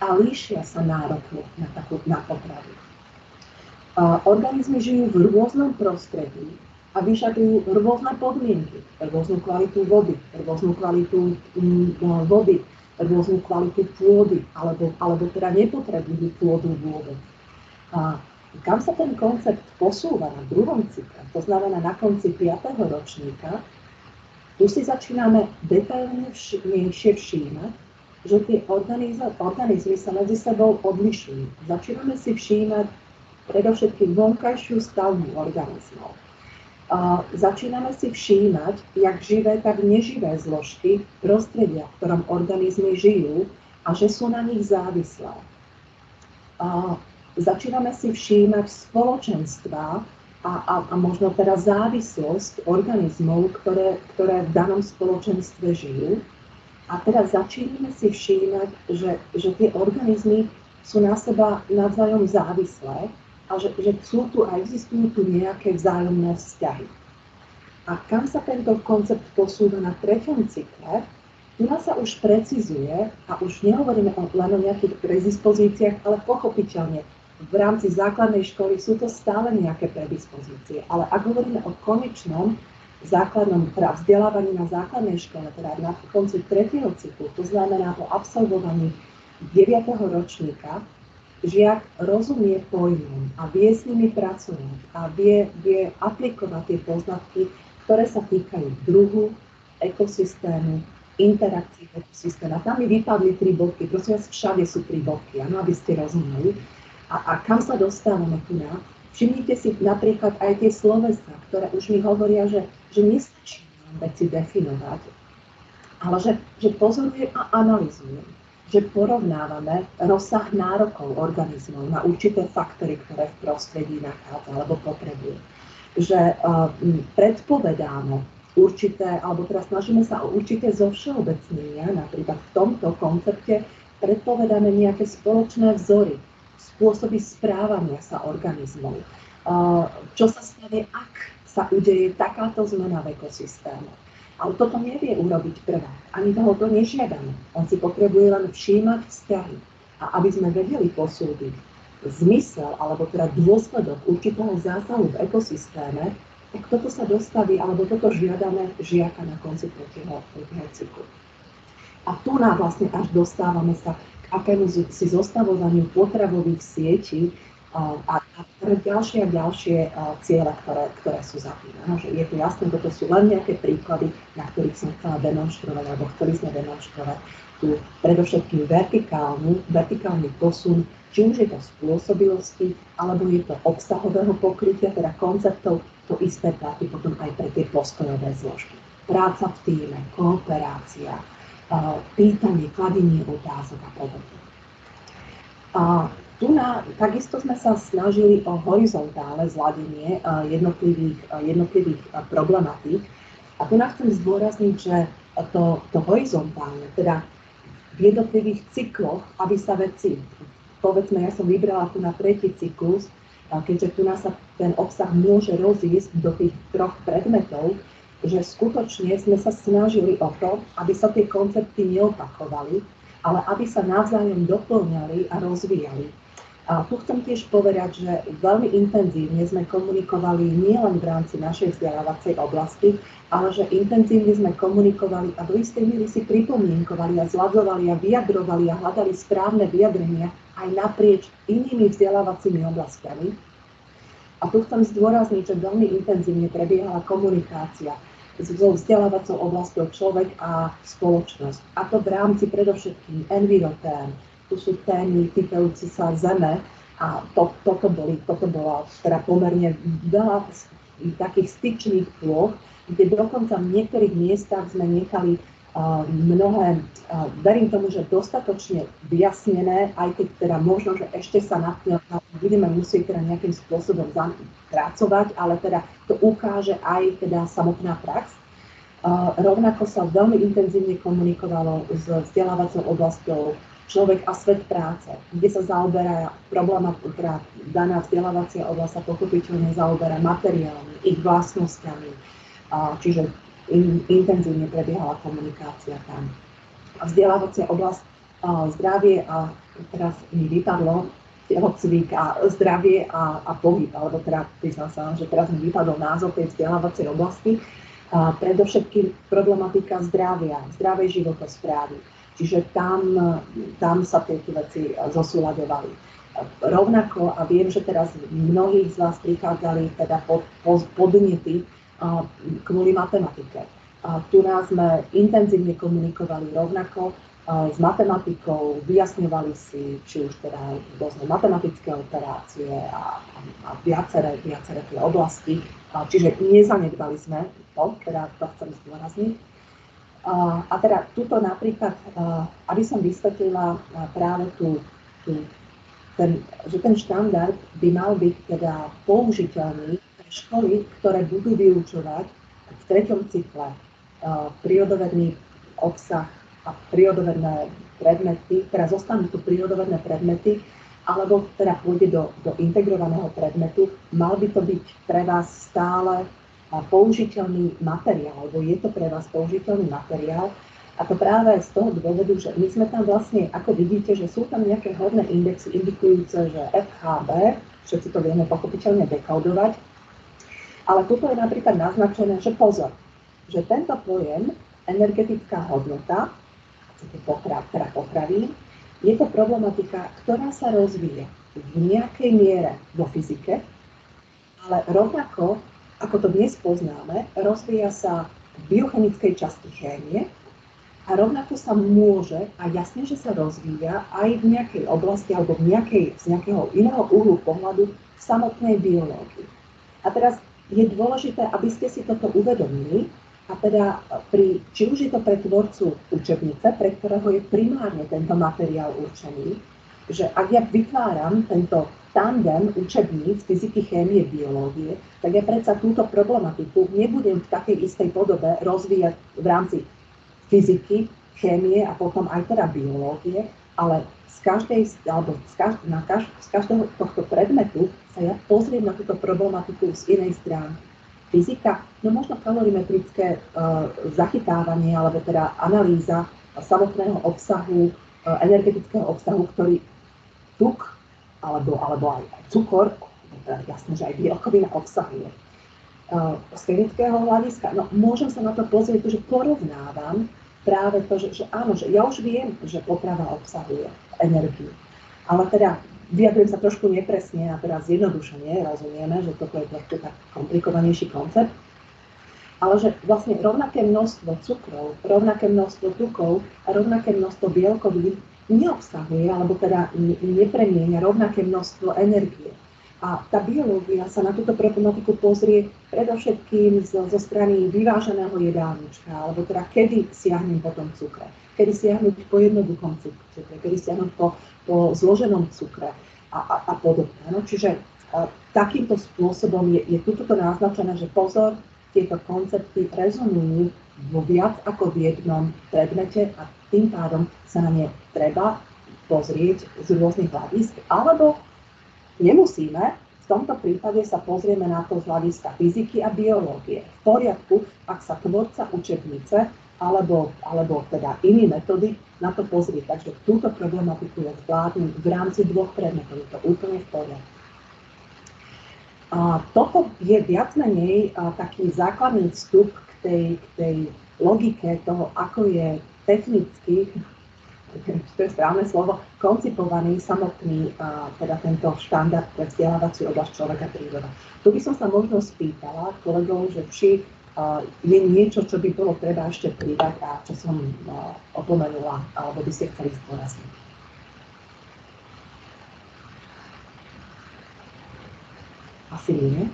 a líšia sa nárokne na, takú, na potravu. A organizmy žijú v rôznom prostredí a vyžadujú rôzne podmienky, rôznu kvalitu vody, rôznu kvalitu mm, no, vody, rôznu kvalitu pôdy, alebo, alebo teda nepotrebujú pôdu vôbec. A kam sa ten koncept posúva na druhom cykle, to znamená na konci 5. ročníka, tu si začíname detailnejšie všímať, že tie organizmy sa medzi sebou odlišujú. Začíname si všímať predovšetkým vonkajšiu stavbu organizmov. A začíname si všímať, jak živé, tak neživé zložky prostredia, v ktorom organizmy žijú a že sú na nich závislé. A začíname si všímať spoločenstva a, a, a možno teda závislosť organizmov, ktoré, ktoré v danom spoločenstve žijú a teraz začíname si všímať, že, že tie organizmy sú na seba navzájom závislé a že, že sú tu a existujú tu nejaké vzájomné vzťahy. A kam sa tento koncept posúva na treťom cykle, tu sa už precizuje a už nehovoríme o, len o nejakých predispozíciách, ale pochopiteľne v rámci základnej školy sú to stále nejaké predispozície. Ale ak hovoríme o konečnom základnom teda vzdelávaní na základnej škole, teda na konci tretieho cyklu, to znamená po absolvovaní 9. ročníka, žiak rozumie pojmom a vie s nimi pracovať a vie, vie aplikovať tie poznatky, ktoré sa týkajú druhu, ekosystému, interakcií v ekosystéme. Tam mi vypadli tri bodky, prosím vás, všade sú tri bodky, ano, aby ste rozumeli. A, a kam sa dostávame tu na? Všimnite si napríklad aj tie slovesa, ktoré už mi hovoria, že, že nestačí veci definovať, ale že, že pozorujem a analizujem že porovnávame rozsah nárokov organizmov na určité faktory, ktoré v prostredí nachádza alebo potrebuje. Že uh, predpovedáme určité, alebo teraz snažíme sa o určité zovšeobecnenia, napríklad v tomto koncepte predpovedáme nejaké spoločné vzory, spôsoby správania sa organizmov. Uh, čo sa stane, ak sa udeje takáto zmena v ekosystéme ale toto nevie urobiť prvá. Ani toho to nežiadame. On si potrebuje len všímať vzťahy. A aby sme vedeli posúdiť zmysel alebo teda dôsledok určitého zásahu v ekosystéme, tak toto sa dostaví, alebo toto žiadame žiaka na konci tretieho cyklu. A tu nám vlastne až dostávame sa k akému si zostavovaniu potravových sietí, a, a ďalšie a ďalšie ciele, ktoré, ktoré sú za tým. No, že je to jasné, že to sú len nejaké príklady, na ktorých som chcela demonstrovať, alebo chceli sme demonstrovať tú predovšetkým vertikálny, vertikálny posun, či už je to spôsobilosti, alebo je to obsahového pokrytia, teda konceptov, to isté platí potom aj pre tie postojové zložky. Práca v týme, kooperácia, pýtanie, kladenie otázok a podobne. A tu na, takisto sme sa snažili o horizontálne zladenie jednotlivých, jednotlivých problematík. A tu nás chcem zdôrazniť, že to, to horizontálne, teda v jednotlivých cykloch, aby sa veci, povedzme, ja som vybrala tu na tretí cyklus, keďže tu nás sa ten obsah môže rozísť do tých troch predmetov, že skutočne sme sa snažili o to, aby sa tie koncepty neopakovali, ale aby sa navzájom doplňali a rozvíjali. A tu chcem tiež povedať, že veľmi intenzívne sme komunikovali nielen v rámci našej vzdelávacej oblasti, ale že intenzívne sme komunikovali a do istej míry si pripomienkovali a zladzovali a vyjadrovali a hľadali správne vyjadrenia aj naprieč inými vzdelávacími oblastiami. A tu chcem zdôrazniť, že veľmi intenzívne prebiehala komunikácia so vzdelávacou oblasťou človek a spoločnosť. A to v rámci predovšetkým envirotém, tu sú témy týkajúce sa zeme a to, toto, boli, toto bola teda pomerne veľa takých styčných ploch, kde dokonca v niektorých miestach sme nechali mnohé, verím tomu, že dostatočne vyjasnené, aj keď teda možno, že ešte sa na tým budeme musieť teda nejakým spôsobom pracovať, ale teda to ukáže aj teda samotná prax. Rovnako sa veľmi intenzívne komunikovalo s vzdelávacou oblasťou človek a svet práce, kde sa zaoberá problematika, daná vzdelávacia oblasť sa pochopiteľne zaoberá materiálmi, ich vlastnosťami, čiže in, intenzívne prebiehala komunikácia tam. Vzdelávacia oblasť zdravie a teraz mi vypadlo telocvik a zdravie a, a pohyb, alebo teda priznám sa, že teraz mi vypadol názov tej vzdelávacej oblasti, a predovšetkým problematika zdravia, zdravej životosprávy Čiže tam, tam sa tieto veci zosúľadovali. Rovnako, a viem, že teraz mnohých z vás prichádzali teda pod, pod, podnety kvôli matematike. Tu nás sme intenzívne komunikovali rovnako s matematikou, vyjasňovali si, či už teda rôzne matematické operácie a, a viaceré, viaceré tie oblasti. Čiže nezanedbali sme to, teda to chcem zdôrazniť. A, a teda tuto napríklad, aby som vysvetlila práve tú, tú, ten, že ten štandard by mal byť teda použiteľný školy, ktoré budú vyučovať v treťom cykle prírodovedný obsah a prírodovedné predmety, teda zostanú tu prírodovedné predmety, alebo teda pôjde do, do integrovaného predmetu, mal by to byť pre vás stále použiteľný materiál, alebo je to pre vás použiteľný materiál. A to práve z toho dôvodu, že my sme tam vlastne, ako vidíte, že sú tam nejaké hodné indexy indikujúce, že FHB, všetci to vieme pochopiteľne dekodovať, ale tuto je napríklad naznačené, že pozor, že tento pojem energetická hodnota, teda potravín, je to problematika, ktorá sa rozvíja v nejakej miere vo fyzike, ale rovnako, ako to dnes poznáme, rozvíja sa v biochemickej časti chémie a rovnako sa môže, a jasne, že sa rozvíja aj v nejakej oblasti alebo v nejakej, z nejakého iného uhlu pohľadu v samotnej biológii. A teraz je dôležité, aby ste si toto uvedomili, a teda pri, či už je to pre tvorcu učebnice, pre ktorého je primárne tento materiál určený, že ak ja vytváram tento tandem učebníc fyziky, chémie, biológie, tak ja predsa túto problematiku nebudem v takej istej podobe rozvíjať v rámci fyziky, chémie a potom aj teda biológie, ale z každej, alebo z, každ, na kaž, z každého tohto predmetu sa ja pozriem na túto problematiku z inej stránky fyzika, no možno kalorimetrické uh, zachytávanie alebo teda analýza samotného obsahu, uh, energetického obsahu, ktorý tuk alebo, alebo aj, cukor, teda jasné, že aj bielkovina obsahuje. Uh, z chemického hľadiska, no môžem sa na to pozrieť, že porovnávam práve to, že, že áno, že ja už viem, že potrava obsahuje energiu. Ale teda vyjadrujem sa trošku nepresne a teraz zjednodušene rozumieme, že toto je trošku tak komplikovanejší koncept, ale že vlastne rovnaké množstvo cukrov, rovnaké množstvo tukov a rovnaké množstvo bielkovín neobsahuje, alebo teda nepremienia rovnaké množstvo energie. A tá biológia sa na túto problematiku pozrie predovšetkým zo, zo strany vyváženého jedálnička, alebo teda kedy siahnem po tom cukre, kedy siahnuť po jednoduchom cukre, kedy siahnuť po po zloženom cukre a, a, a podobne. No, čiže a, takýmto spôsobom je, je tuto naznačené, že pozor, tieto koncepty rezonujú vo viac ako v jednom predmete a tým pádom sa na ne treba pozrieť z rôznych hľadisk, alebo nemusíme, v tomto prípade sa pozrieme na to z hľadiska fyziky a biológie. V poriadku, ak sa tvorca učebnice alebo, alebo teda iné metódy na to pozrieť. Takže túto problematiku je zvládnu v rámci dvoch predmetov. Je to úplne v poriadku. A toto je viac menej taký základný vstup k tej, k tej logike toho, ako je technicky, to je správne slovo, koncipovaný samotný teda tento štandard pre vzdelávaciu oblasť človeka príroda. Tu by som sa možno spýtala kolegov, že či je niečo, čo by bolo treba ešte pridať a čo som opomenula, alebo by ste chceli zdôrazniť. Asi nie.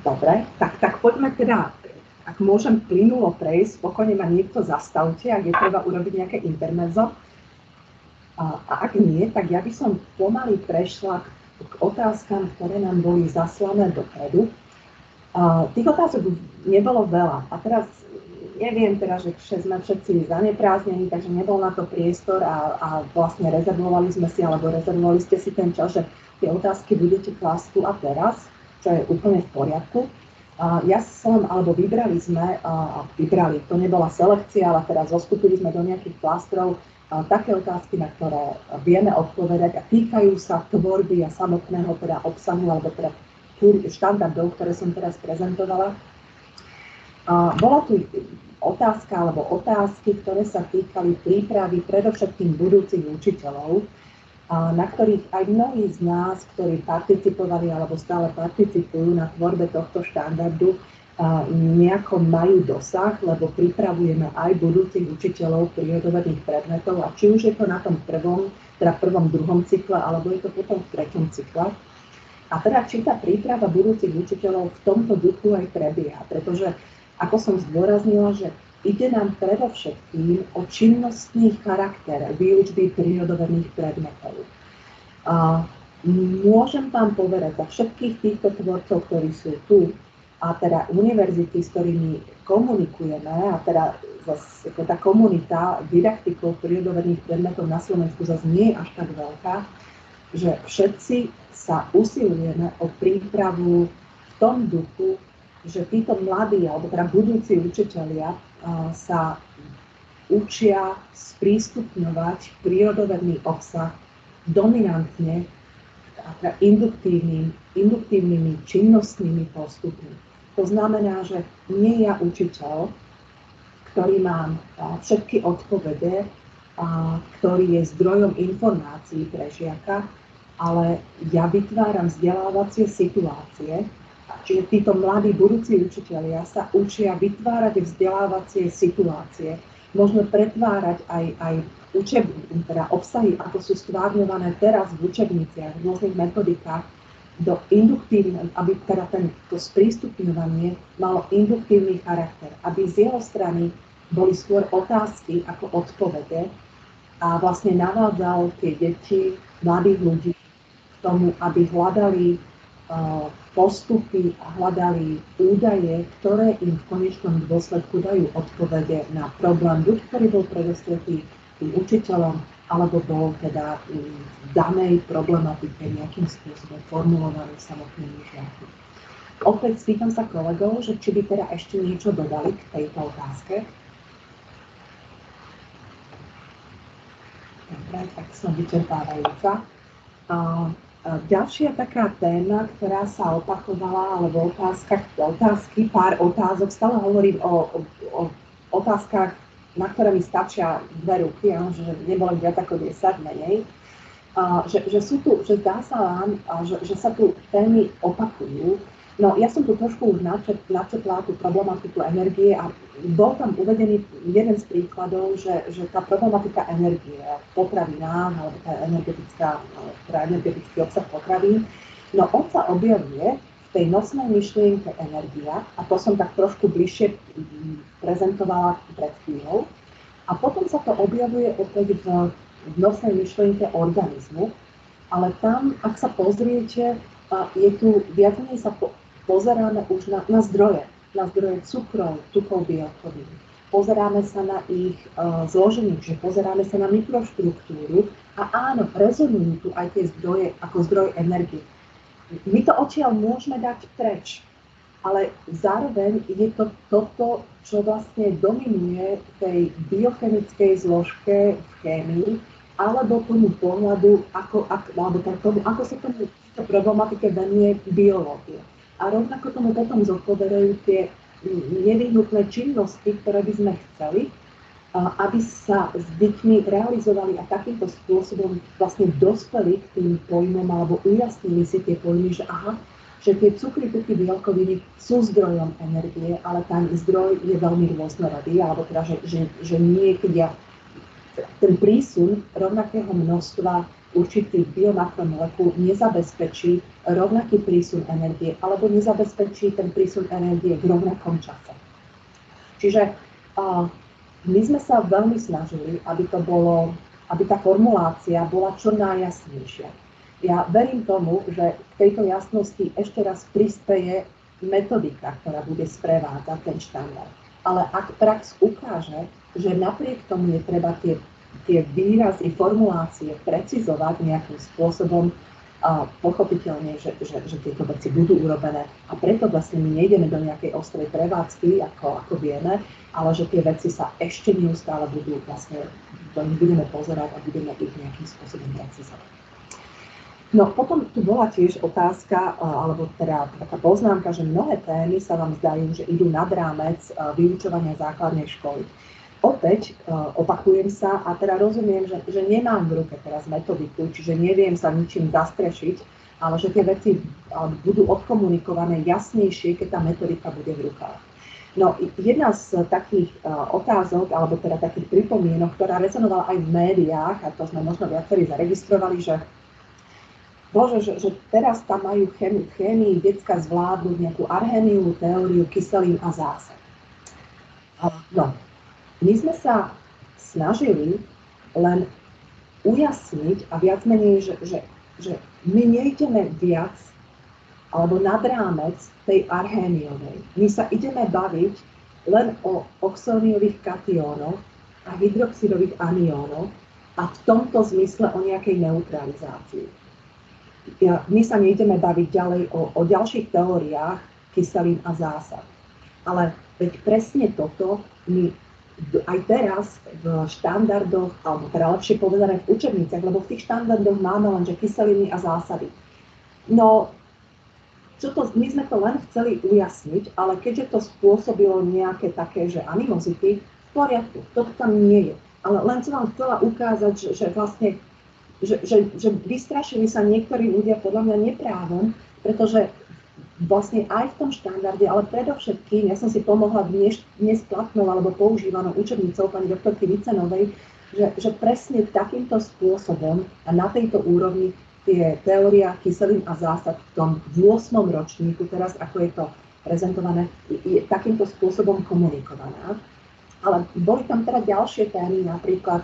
Dobre, tak, tak poďme teda, ak môžem plynulo prejsť, spokojne ma niekto zastavte, ak je treba urobiť nejaké intermezo. A, a ak nie, tak ja by som pomaly prešla k otázkam, ktoré nám boli zaslané dopredu. Uh, tých otázok nebolo veľa. A teraz neviem teraz, že sme všetci zanepráznení, takže nebol na to priestor a, a vlastne rezervovali sme si, alebo rezervovali ste si ten čas, že tie otázky budete klásť tu a teraz, čo je úplne v poriadku. Ja som, alebo vybrali sme, vybrali, to nebola selekcia, ale teraz zoskupili sme do nejakých klástrov také otázky, na ktoré vieme odpovedať a týkajú sa tvorby a samotného teda obsahu, alebo teda štandardov, ktoré som teraz prezentovala. Bola tu otázka alebo otázky, ktoré sa týkali prípravy predovšetkým budúcich učiteľov, na ktorých aj mnohí z nás, ktorí participovali alebo stále participujú na tvorbe tohto štandardu, nejako majú dosah, lebo pripravujeme aj budúcich učiteľov prírodovedných predmetov a či už je to na tom prvom, teda prvom, druhom cykle, alebo je to potom v treťom cykle. A teda či tá príprava budúcich učiteľov v tomto duchu aj prebieha, pretože ako som zdôraznila, že ide nám predovšetkým o činnostný charakter výučby prírodoverných predmetov. A môžem vám povedať za všetkých týchto tvorcov, ktorí sú tu, a teda univerzity, s ktorými komunikujeme, a teda zase, ako tá komunita didaktikov prírodoverných predmetov na Slovensku zase nie je až tak veľká, že všetci sa usilujeme o prípravu v tom duchu, že títo mladí, alebo teda budúci učiteľia sa učia sprístupňovať prírodovedný obsah dominantne a teda induktívnym, induktívnymi činnostnými postupmi. To znamená, že nie ja učiteľ, ktorý mám všetky odpovede ktorý je zdrojom informácií pre žiaka, ale ja vytváram vzdelávacie situácie, čiže títo mladí budúci učiteľia sa učia vytvárať vzdelávacie situácie, možno pretvárať aj, aj učeb, teda obsahy, ako sú stvárňované teraz v učebniciach, v rôznych metodikách, do induktívne, aby teda to sprístupňovanie malo induktívny charakter, aby z jeho strany boli skôr otázky ako odpovede a vlastne navádzal tie deti, mladých ľudí k tomu, aby hľadali postupy a hľadali údaje, ktoré im v konečnom dôsledku dajú odpovede na problém, buď ktorý bol predostretý tým učiteľom, alebo bol teda v danej problematike nejakým spôsobom formulovaný samotnými žiakmi. Opäť spýtam sa kolegov, že či by teda ešte niečo dodali k tejto otázke. Dobre, tak som vyčerpávajúca. A, ďalšia taká téma, ktorá sa opakovala, alebo otázka, otázky, pár otázok, stále hovorím o, o, o otázkach na ktoré mi stačia dve ruky, áno, že neboli viac ako 10 menej, a, že, že, sú tu, že zdá sa vám, a, že, že sa tu témy opakujú. No ja som tu trošku načetla tú problematiku energie a bol tam uvedený jeden z príkladov, že, že tá problematika energie v potravinách, alebo tá energetická, teda energetický obsah potravín, no on sa objavuje tej nosnej myšlienke energia, a to som tak trošku bližšie prezentovala pred chvíľou, a potom sa to objavuje opäť v nosnej myšlienke organizmu, ale tam, ak sa pozriete, je tu, viac menej sa po, pozeráme už na, na zdroje, na zdroje cukrov, tukov, bielkovín. Pozeráme sa na ich uh, zloženie, čiže pozeráme sa na mikroštruktúru a áno, rezonujú tu aj tie zdroje ako zdroj energie my to odtiaľ môžeme dať preč, ale zároveň je to toto, čo vlastne dominuje tej biochemickej zložke v chémii, alebo tomu pohľadu, ako, ak, alebo tomu, ako sa tomu problematike venuje biológia. A rovnako tomu potom zodpovedajú tie nevyhnutné činnosti, ktoré by sme chceli, aby sa s deťmi realizovali a takýmto spôsobom vlastne dospeli k tým pojmom alebo ujasnili si tie pojmy, že aha, že tie cukry, tuky, bielkoviny sú zdrojom energie, ale ten zdroj je veľmi rôznorodý, alebo teda, že, že, že niekedy ten prísun rovnakého množstva určitých biomakromolekúl nezabezpečí rovnaký prísun energie, alebo nezabezpečí ten prísun energie v rovnakom čase. Čiže my sme sa veľmi snažili, aby to bolo, aby tá formulácia bola čo najjasnejšia. Ja verím tomu, že k tejto jasnosti ešte raz prispeje metodika, ktorá bude sprevádzať ten štandard. Ale ak prax ukáže, že napriek tomu je treba tie, tie výrazy, formulácie precizovať nejakým spôsobom, a pochopiteľne, že, že, že tieto veci budú urobené a preto vlastne my nejdeme do nejakej ostrej prevádzky, ako, ako vieme, ale že tie veci sa ešte neustále budú vlastne, do nich budeme pozerať a budeme ich nejakým spôsobom precizovať. No potom tu bola tiež otázka, alebo teda taká poznámka, že mnohé témy sa vám zdajú, že idú nad rámec vyučovania základnej školy opäť uh, opakujem sa a teda rozumiem, že, že nemám v ruke teraz metodiku, čiže neviem sa ničím zastrešiť, ale že tie veci uh, budú odkomunikované jasnejšie, keď tá metodika bude v rukách. No jedna z takých uh, otázok, alebo teda takých pripomienok, ktorá rezonovala aj v médiách, a to sme možno viacerí zaregistrovali, že Bože, že, že teraz tam majú chémii, chémii detská zvládnuť nejakú arhéniovú teóriu kyselín a zásad. No, my sme sa snažili len ujasniť a viac menej, že, že, že my nejdeme viac alebo nad rámec tej arhéniovej. My sa ideme baviť len o oxóniových katiónoch a hydroxidových aniónoch a v tomto zmysle o nejakej neutralizácii. My sa nejdeme baviť ďalej o, o ďalších teóriách kyselín a zásad. Ale veď presne toto my aj teraz v štandardoch, alebo teda lepšie povedané v učebniciach, lebo v tých štandardoch máme len, že kyseliny a zásady. No, čo to, my sme to len chceli ujasniť, ale keďže to spôsobilo nejaké také, že animozity, v poriadku, toto tam nie je. ale len som vám chcela ukázať, že, že vlastne že, že, že vystrašili sa niektorí ľudia podľa mňa neprávom, pretože vlastne aj v tom štandarde, ale predovšetkým, ja som si pomohla dnes, dnes platnou alebo používanou učebnicou pani doktorky Vicenovej, že, že presne takýmto spôsobom a na tejto úrovni tie teória kyselín a zásad v tom 8. ročníku, teraz ako je to prezentované, je takýmto spôsobom komunikovaná. Ale boli tam teda ďalšie témy, napríklad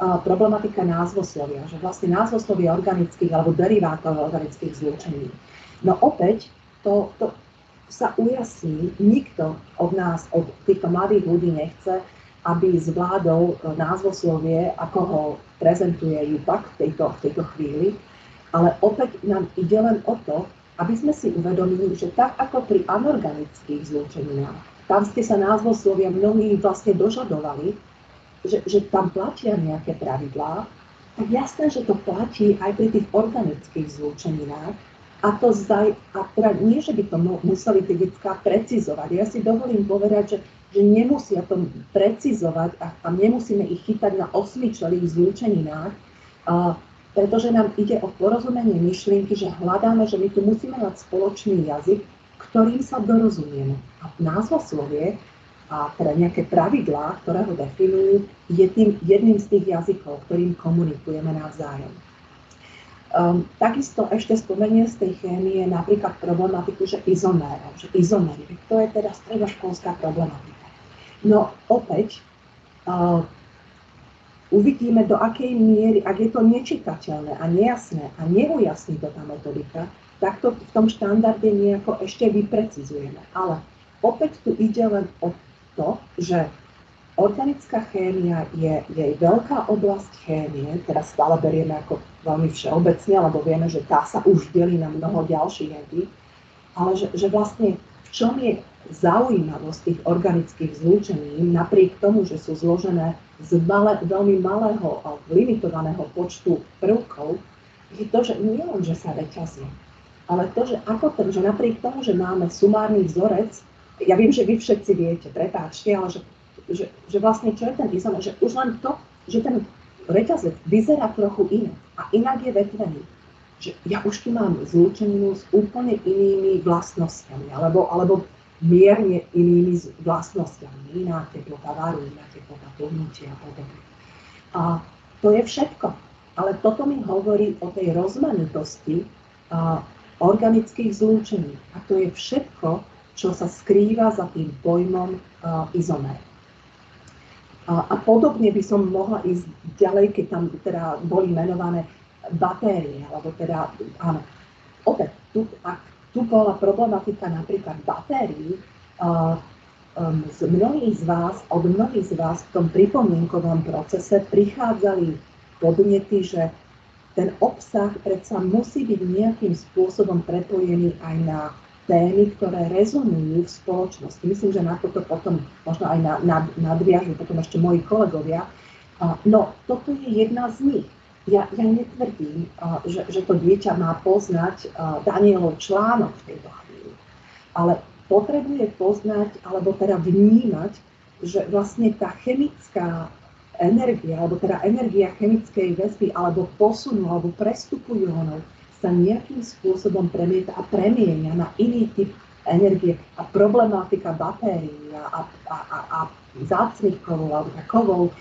problematika názvoslovia, že vlastne názvoslovia organických alebo derivátov organických zlúčení. No opäť, to, to sa ujasní, nikto od nás, od týchto mladých ľudí nechce, aby zvládol názvoslovie, ako ho prezentuje JUPAC v tejto, v tejto chvíli, ale opäť nám ide len o to, aby sme si uvedomili, že tak ako pri anorganických zlúčeninách, tam ste sa názvoslovia mnohí vlastne dožadovali, že, že tam platia nejaké pravidlá, tak jasné, že to platí aj pri tých organických zlúčeninách. A to zdaj, a teda nie, že by to museli tie detská precizovať. Ja si dovolím povedať, že, že nemusia to precizovať a, a nemusíme ich chytať na osmičelých zlúčeninách, pretože nám ide o porozumenie myšlienky, že hľadáme, že my tu musíme mať spoločný jazyk, ktorým sa dorozumieme. A názvoslovie a teda nejaké pravidlá, ktoré ho definujú, je tým jedným z tých jazykov, ktorým komunikujeme navzájom. Um, takisto ešte spomeniem z tej chémie napríklad problematiku, že izomérov, že izomery, to je teda stredoškolská problematika. No opäť, uh, uvidíme, do akej miery, ak je to nečitateľné a nejasné a neujasní to tá metodika, tak to v tom štandarde nejako ešte vyprecizujeme. Ale opäť tu ide len o to, že organická chémia je jej veľká oblasť chémie, teraz stále berieme ako veľmi všeobecne, lebo vieme, že tá sa už delí na mnoho ďalších jedy, ale že, že vlastne v čom je zaujímavosť tých organických zlúčení, napriek tomu, že sú zložené z malé, veľmi malého a limitovaného počtu prvkov, je to, že nie len, že sa reťazia, ale to, že ako ten, že napriek tomu, že máme sumárny vzorec, ja viem, že vy všetci viete, prepáčte, ale že, že, že vlastne čo je ten izomer, že už len to, že ten reťazec vyzerá trochu inak a inak je vetvený. Že ja už tu mám zlúčeninu s úplne inými vlastnosťami, alebo, alebo mierne inými vlastnosťami. Iná teplota varu, iná teplota pohnutia a podobne. A to je všetko. Ale toto mi hovorí o tej rozmanitosti a, organických zlúčení. A to je všetko, čo sa skrýva za tým pojmom izomer. A, podobne by som mohla ísť ďalej, keď tam teda boli menované batérie, alebo teda, áno, opäť, tu, ak tu bola problematika napríklad batérií. Um, z mnohých z vás, od mnohých z vás v tom pripomienkovom procese prichádzali podnety, že ten obsah predsa musí byť nejakým spôsobom prepojený aj na témy, ktoré rezonujú v spoločnosti. Myslím, že na toto potom možno aj nadviažu potom ešte moji kolegovia. No, toto je jedna z nich ja, ja netvrdím, že, že to dieťa má poznať Danielov článok v tejto chvíli, ale potrebuje poznať, alebo teda vnímať, že vlastne tá chemická energia, alebo teda energia chemickej väzby, alebo posunu, alebo prestupu jónov sa nejakým spôsobom premieta a premienia na iný typ energie a problematika batérií a, a, a, a zácných kovov alebo kovov, e,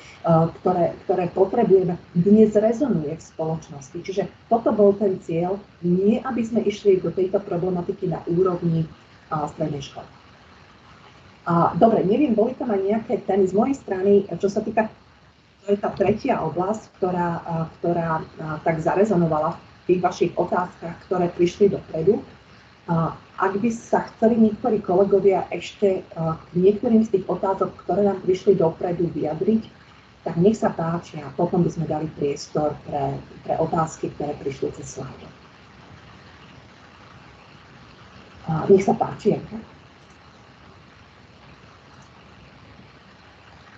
ktoré, ktoré potrebujeme, dnes rezonuje v spoločnosti. Čiže toto bol ten cieľ, nie aby sme išli do tejto problematiky na úrovni strednej školy. A, dobre, neviem, boli tam aj nejaké témy z mojej strany, čo sa týka, to je tá tretia oblasť, ktorá, ktorá tak zarezonovala v tých vašich otázkach, ktoré prišli dopredu. Ak by sa chceli niektorí kolegovia ešte k niektorým z tých otázok, ktoré nám prišli dopredu, vyjadriť, tak nech sa páči a potom by sme dali priestor pre, pre otázky, ktoré prišli cez slajdo. Nech sa páči, Janka.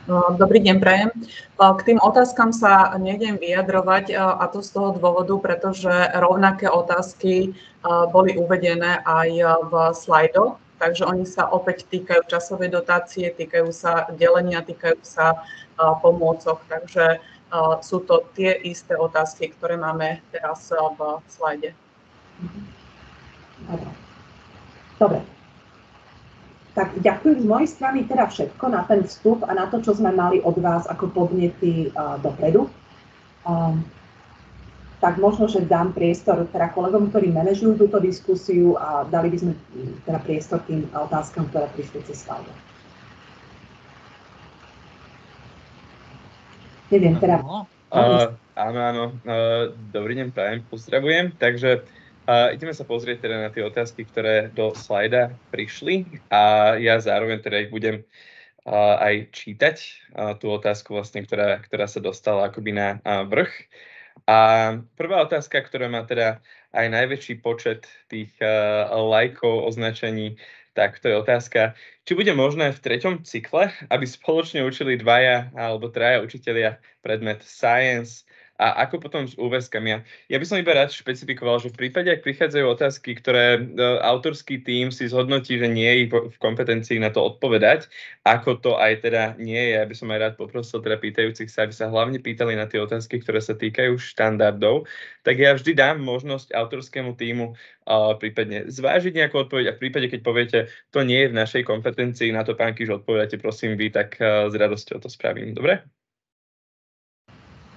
Dobrý deň, prajem. K tým otázkam sa nejdem vyjadrovať a to z toho dôvodu, pretože rovnaké otázky boli uvedené aj v slajdoch. takže oni sa opäť týkajú časovej dotácie, týkajú sa delenia, týkajú sa pomôcok, takže sú to tie isté otázky, ktoré máme teraz v slajde. Dobre. Tak ďakujem z mojej strany teda všetko na ten vstup a na to, čo sme mali od vás ako podnety uh, dopredu. Um, tak možno, že dám priestor teda kolegom, ktorí manažujú túto diskusiu a dali by sme teda priestor tým otázkam, ktoré prišli cez slajde. Neviem, teda... Uh, áno, áno. Uh, dobrý deň, prajem, pozdravujem. Takže uh, ideme sa pozrieť teda na tie otázky, ktoré do slajda prišli a ja zároveň teda ich budem uh, aj čítať, uh, tú otázku vlastne, ktorá, ktorá sa dostala akoby na uh, vrch. A prvá otázka, ktorá má teda aj najväčší počet tých uh, lajkov, označení, tak to je otázka, či bude možné v treťom cykle, aby spoločne učili dvaja alebo traja učitelia predmet Science, a ako potom s úväzkami. Ja, ja by som iba rád špecifikoval, že v prípade, ak prichádzajú otázky, ktoré uh, autorský tím si zhodnotí, že nie je v kompetencii na to odpovedať, ako to aj teda nie je, ja by som aj rád poprosil teda pýtajúcich sa, aby sa hlavne pýtali na tie otázky, ktoré sa týkajú štandardov, tak ja vždy dám možnosť autorskému týmu uh, prípadne zvážiť nejakú odpoveď a v prípade, keď poviete, to nie je v našej kompetencii, na to pán Kiš odpovedáte, prosím vy, tak uh, s radosťou to spravím. Dobre?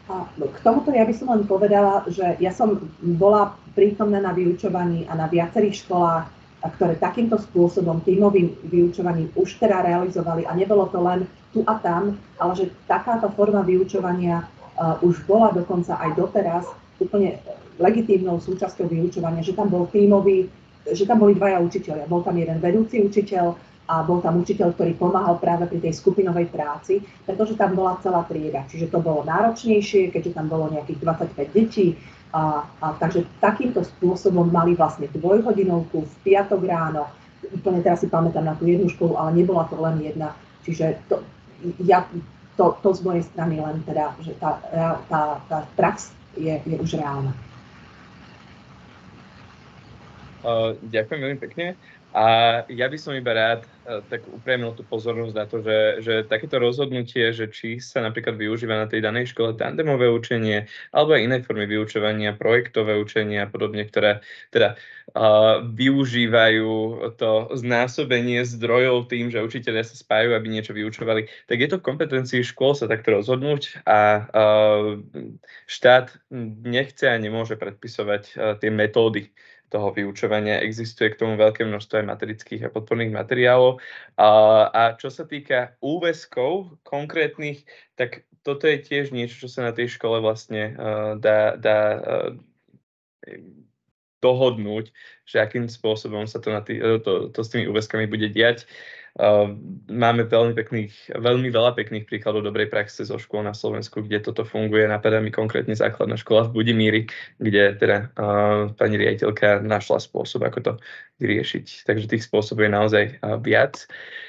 A k tomuto ja by som len povedala, že ja som bola prítomná na vyučovaní a na viacerých školách, ktoré takýmto spôsobom tímovým vyučovaním už teda realizovali a nebolo to len tu a tam, ale že takáto forma vyučovania uh, už bola dokonca aj doteraz úplne legitímnou súčasťou vyučovania, že tam bol tímový, že tam boli dvaja učiteľia. Bol tam jeden vedúci učiteľ a bol tam učiteľ, ktorý pomáhal práve pri tej skupinovej práci, pretože tam bola celá trieda. Čiže to bolo náročnejšie, keďže tam bolo nejakých 25 detí. A, a takže takýmto spôsobom mali vlastne dvojhodinovku v piatok ráno. Úplne teraz si pamätám na tú jednu školu, ale nebola to len jedna. Čiže to, ja, to, to z mojej strany len teda, že tá, tá, tá prax je, je už reálna. Uh, ďakujem veľmi pekne. A ja by som iba rád uh, tak upriamil tú pozornosť na to, že, že takéto rozhodnutie, že či sa napríklad využíva na tej danej škole tandemové učenie alebo aj iné formy vyučovania, projektové učenie a podobne, ktoré teda uh, využívajú to znásobenie zdrojov tým, že učiteľia sa spájajú, aby niečo vyučovali, tak je to v kompetencii škôl sa takto rozhodnúť a uh, štát nechce a nemôže predpisovať uh, tie metódy toho vyučovania. Existuje k tomu veľké množstvo aj materických a podporných materiálov. A, a čo sa týka úväzkov konkrétnych, tak toto je tiež niečo, čo sa na tej škole vlastne uh, dá, dá uh, dohodnúť, že akým spôsobom sa to, na tý, to, to s tými úväzkami bude diať. Ehm, máme veľmi, pekných, veľmi veľa pekných príkladov dobrej praxe zo škôl na Slovensku, kde toto funguje. Napadá mi konkrétne základná škola v Budimíri, kde teda uh, pani riaditeľka našla spôsob, ako to vyriešiť. Takže tých spôsobov je naozaj uh, viac. Uh,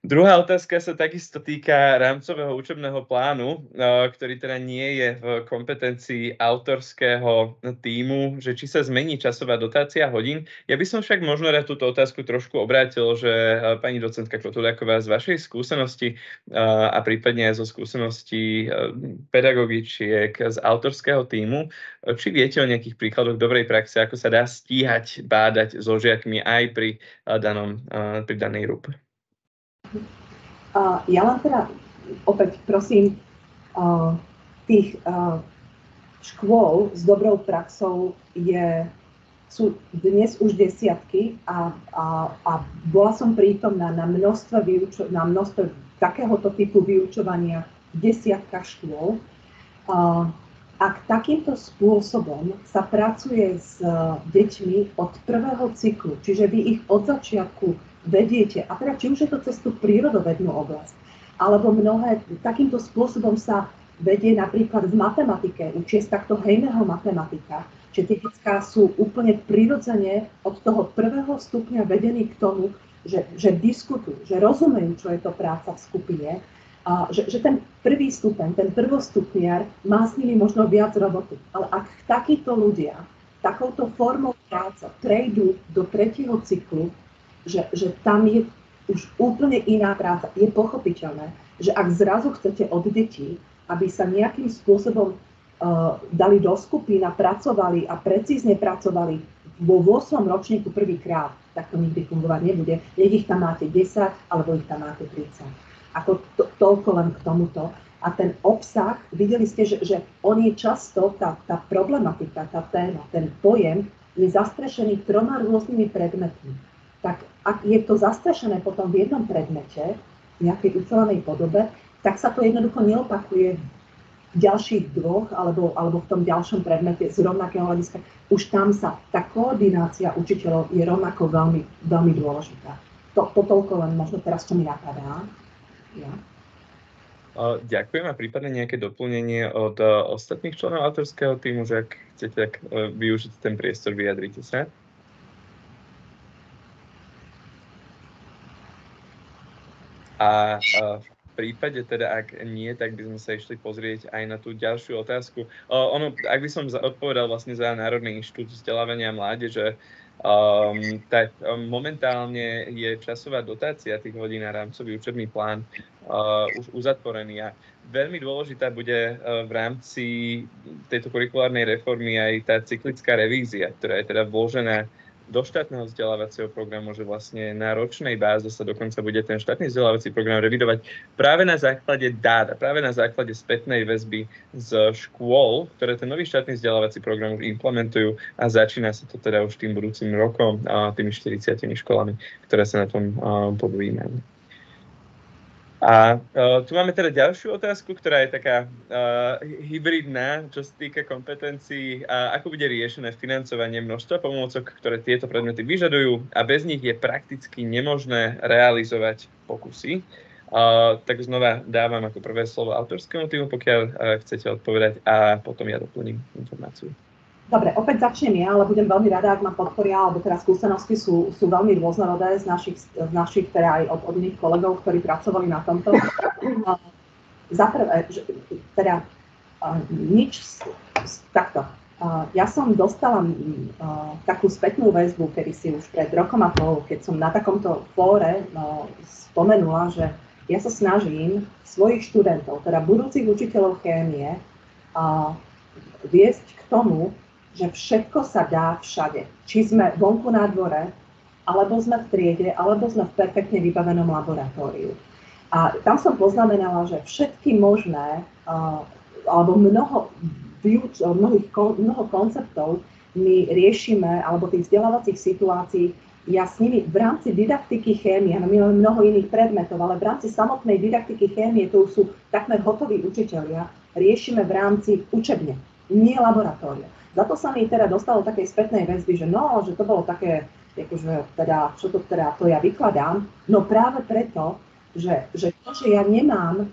Druhá otázka sa takisto týka rámcového učebného plánu, eh, ktorý teda nie je v kompetencii autorského týmu, že či sa zmení časová dotácia hodín. Ja by som však možno rád túto otázku trošku obrátil, že eh, pani docentka Klotudáková z vašej skúsenosti eh, a prípadne aj zo skúseností pedagogičiek z autorského týmu, či viete o nejakých príkladoch dobrej praxe, ako sa dá stíhať, bádať so žiakmi aj pri, danom, pri danej rúpe. Uh, ja len teda opäť prosím uh, tých uh, škôl s dobrou praxou je, sú dnes už desiatky a, a, a bola som prítomná na množstve, vyučo, na množstve takéhoto typu vyučovania v desiatkách škôl. Ak takýmto spôsobom sa pracuje s deťmi od prvého cyklu, čiže vy ich od začiatku vediete, a teda či už je to cez tú prírodovednú oblasť, alebo mnohé, takýmto spôsobom sa vedie napríklad v matematike, učie takto hejného matematika, že tie detská sú úplne prirodzene od toho prvého stupňa vedení k tomu, že, že diskutujú, že rozumejú, čo je to práca v skupine, a že, že ten prvý stupeň, ten prvostupniar má s nimi možno viac roboty. Ale ak takíto ľudia takouto formou práce prejdú do tretieho cyklu, že, že tam je už úplne iná práca. Je pochopiteľné, že ak zrazu chcete od detí, aby sa nejakým spôsobom uh, dali do skupín a pracovali a precízne pracovali vo 8. ročníku prvýkrát, tak to nikdy fungovať nebude. Nech ich tam máte 10, alebo ich tam máte 30. Ako to, toľko len k tomuto. A ten obsah, videli ste, že, že on je často, tá, tá problematika, tá téma, ten pojem je zastrešený troma rôznymi predmetmi. Tak ak je to zastrešené potom v jednom predmete, v nejakej ucelenej podobe, tak sa to jednoducho neopakuje v ďalších dvoch alebo, alebo v tom ďalšom predmete z rovnakého hľadiska. Už tam sa tá koordinácia učiteľov je rovnako veľmi, veľmi dôležitá. To, to toľko len možno teraz, čo mi napadá. Ja. Ďakujem a prípadne nejaké doplnenie od ostatných členov autorského týmu, že ak chcete tak e, využiť ten priestor, vyjadrite sa. A v prípade teda, ak nie, tak by sme sa išli pozrieť aj na tú ďalšiu otázku. Ono, ak by som odpovedal vlastne za Národný inštitút vzdelávania mládeže, Um, tak um, momentálne je časová dotácia tých hodín a rámcový učebný plán uh, už uzatvorený a veľmi dôležitá bude uh, v rámci tejto kurikulárnej reformy aj tá cyklická revízia, ktorá je teda vložená do štátneho vzdelávacieho programu, že vlastne na ročnej báze sa dokonca bude ten štátny vzdelávací program revidovať práve na základe dát práve na základe spätnej väzby z škôl, ktoré ten nový štátny vzdelávací program už implementujú a začína sa to teda už tým budúcim rokom a tými 40 školami, ktoré sa na tom podvíjajú. A uh, tu máme teda ďalšiu otázku, ktorá je taká uh, hybridná, čo sa týka kompetencií a ako bude riešené financovanie množstva pomôcok, ktoré tieto predmety vyžadujú a bez nich je prakticky nemožné realizovať pokusy. Uh, tak znova dávam ako prvé slovo autorskému týmu, pokiaľ uh, chcete odpovedať a potom ja doplním informáciu. Dobre, opäť začnem ja, ale budem veľmi rada, ak ma podporia, alebo teda skúsenosti sú, sú veľmi rôznorodé z našich, z našich teda aj od, od iných kolegov, ktorí pracovali na tomto. Za prvé, teda nič takto. Ja som dostala takú spätnú väzbu, kedy si už pred rokom a pol, keď som na takomto fóre spomenula, že ja sa snažím svojich študentov, teda budúcich učiteľov chémie, viesť k tomu, že všetko sa dá všade. Či sme vonku na dvore, alebo sme v triede, alebo sme v perfektne vybavenom laboratóriu. A tam som poznamenala, že všetky možné, alebo mnoho, mnohých, mnoho konceptov my riešime, alebo tých vzdelávacích situácií, ja s nimi v rámci didaktiky chémie, my máme mnoho iných predmetov, ale v rámci samotnej didaktiky chémie, to sú takmer hotoví učiteľia, riešime v rámci učebne, nie laboratória. Za to sa mi teda dostalo takej spätnej väzby, že no, že to bolo také, akože teda, čo to teda, to ja vykladám. No práve preto, že, že to, že ja nemám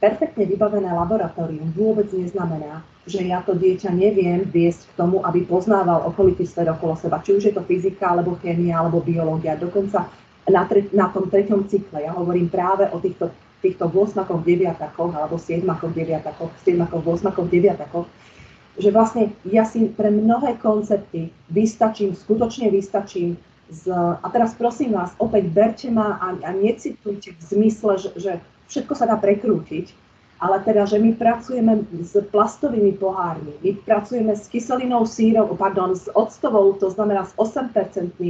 perfektne vybavené laboratórium, vôbec neznamená, že ja to dieťa neviem viesť k tomu, aby poznával okolitý svet okolo seba. Či už je to fyzika, alebo chémia, alebo biológia. Dokonca na, tre, na tom treťom cykle. Ja hovorím práve o týchto, týchto 8 deviatakoch, alebo 7 deviatakoch, 7 8 deviatakoch, že vlastne ja si pre mnohé koncepty vystačím, skutočne vystačím z, a teraz prosím vás, opäť berte ma a, a necitujte v zmysle, že, že všetko sa dá prekrútiť, ale teda, že my pracujeme s plastovými pohármi, my pracujeme s kyselinou sírov, pardon, s octovou, to znamená s 8%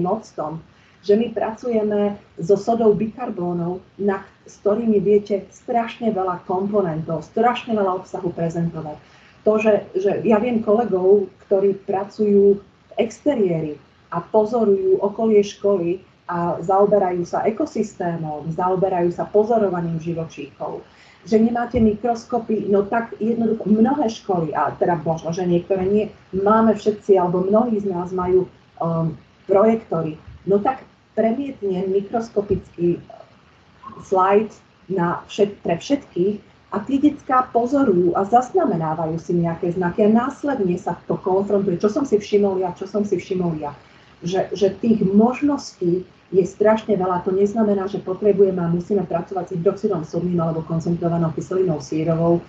octom, že my pracujeme so sodou bikarbónov, na, s ktorými viete strašne veľa komponentov, strašne veľa obsahu prezentovať to, že, že ja viem kolegov, ktorí pracujú v exteriéri a pozorujú okolie školy a zaoberajú sa ekosystémom, zaoberajú sa pozorovaním živočíchov, že nemáte mikroskopy, no tak jednoducho mnohé školy, a teda možno, že niektoré nie, máme všetci, alebo mnohí z nás majú um, projektory, no tak premietnem mikroskopický slajd na všet, pre všetkých a tí detská pozorujú a zaznamenávajú si nejaké znaky a následne sa to konfrontuje, čo som si všimol ja, čo som si všimol ja. Že, že tých možností je strašne veľa. To neznamená, že potrebujeme a musíme pracovať s hydroxidom sodným alebo koncentrovanou kyselinou sírovou.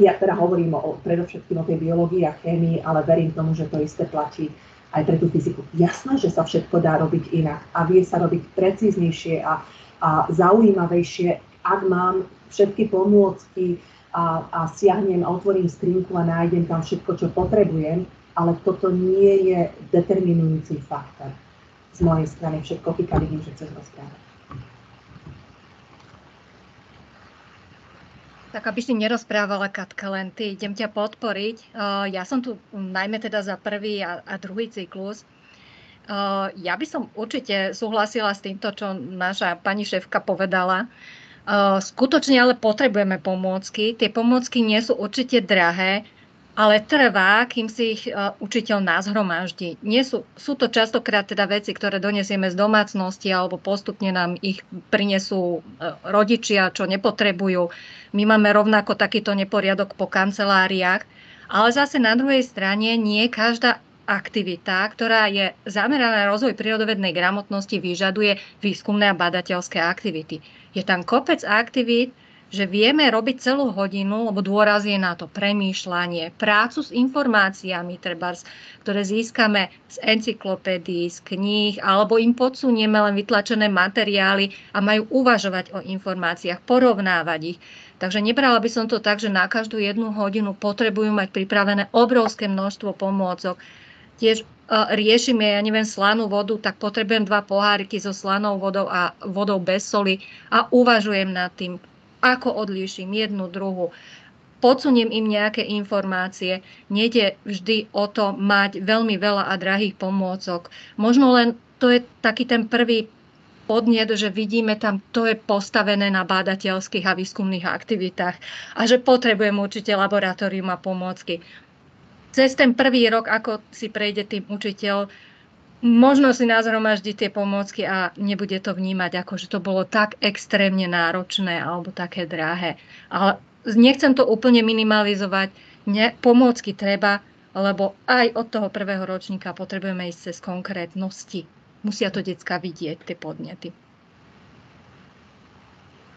Ja teda hovorím o, predovšetkým o tej biológii a chémii, ale verím tomu, že to isté platí aj pre tú fyziku. Jasné, že sa všetko dá robiť inak a vie sa robiť precíznejšie a, a zaujímavejšie, ak mám všetky pomôcky a, a siahnem a otvorím skrinku a nájdem tam všetko, čo potrebujem, ale toto nie je determinujúci faktor. Z mojej strany všetko, Kika, vidím, že chceš rozprávať. Tak aby si nerozprávala, Katka, len ty, idem ťa podporiť. Ja som tu najmä teda za prvý a, a druhý cyklus. Ja by som určite súhlasila s týmto, čo naša pani šéfka povedala. Uh, skutočne ale potrebujeme pomôcky. Tie pomôcky nie sú určite drahé ale trvá, kým si ich uh, učiteľ nazhromaždí. Nie sú, sú to častokrát teda veci, ktoré donesieme z domácnosti alebo postupne nám ich prinesú uh, rodičia, čo nepotrebujú. My máme rovnako takýto neporiadok po kanceláriách, ale zase na druhej strane nie každá aktivita, ktorá je zameraná na rozvoj prírodovednej gramotnosti, vyžaduje výskumné a badateľské aktivity. Je tam kopec aktivít, že vieme robiť celú hodinu, lebo dôraz je na to premýšľanie, prácu s informáciami, trebárs, ktoré získame z encyklopédií, z kníh, alebo im podsunieme len vytlačené materiály a majú uvažovať o informáciách, porovnávať ich. Takže nebrala by som to tak, že na každú jednu hodinu potrebujú mať pripravené obrovské množstvo pomôcok. Tiež uh, riešime, ja neviem, slanú vodu, tak potrebujem dva poháriky so slanou vodou a vodou bez soli a uvažujem nad tým, ako odlíšim jednu, druhu, podsuniem im nejaké informácie. Nejde vždy o to mať veľmi veľa a drahých pomôcok. Možno len to je taký ten prvý podnet, že vidíme tam, to je postavené na bádateľských a výskumných aktivitách a že potrebujem určite laboratórium a pomôcky. Cez ten prvý rok, ako si prejde tým učiteľ, možno si nazhromaždí tie pomôcky a nebude to vnímať ako, že to bolo tak extrémne náročné alebo také drahé. Ale nechcem to úplne minimalizovať. Ne, pomôcky treba, lebo aj od toho prvého ročníka potrebujeme ísť cez konkrétnosti. Musia to decka vidieť, tie podnety.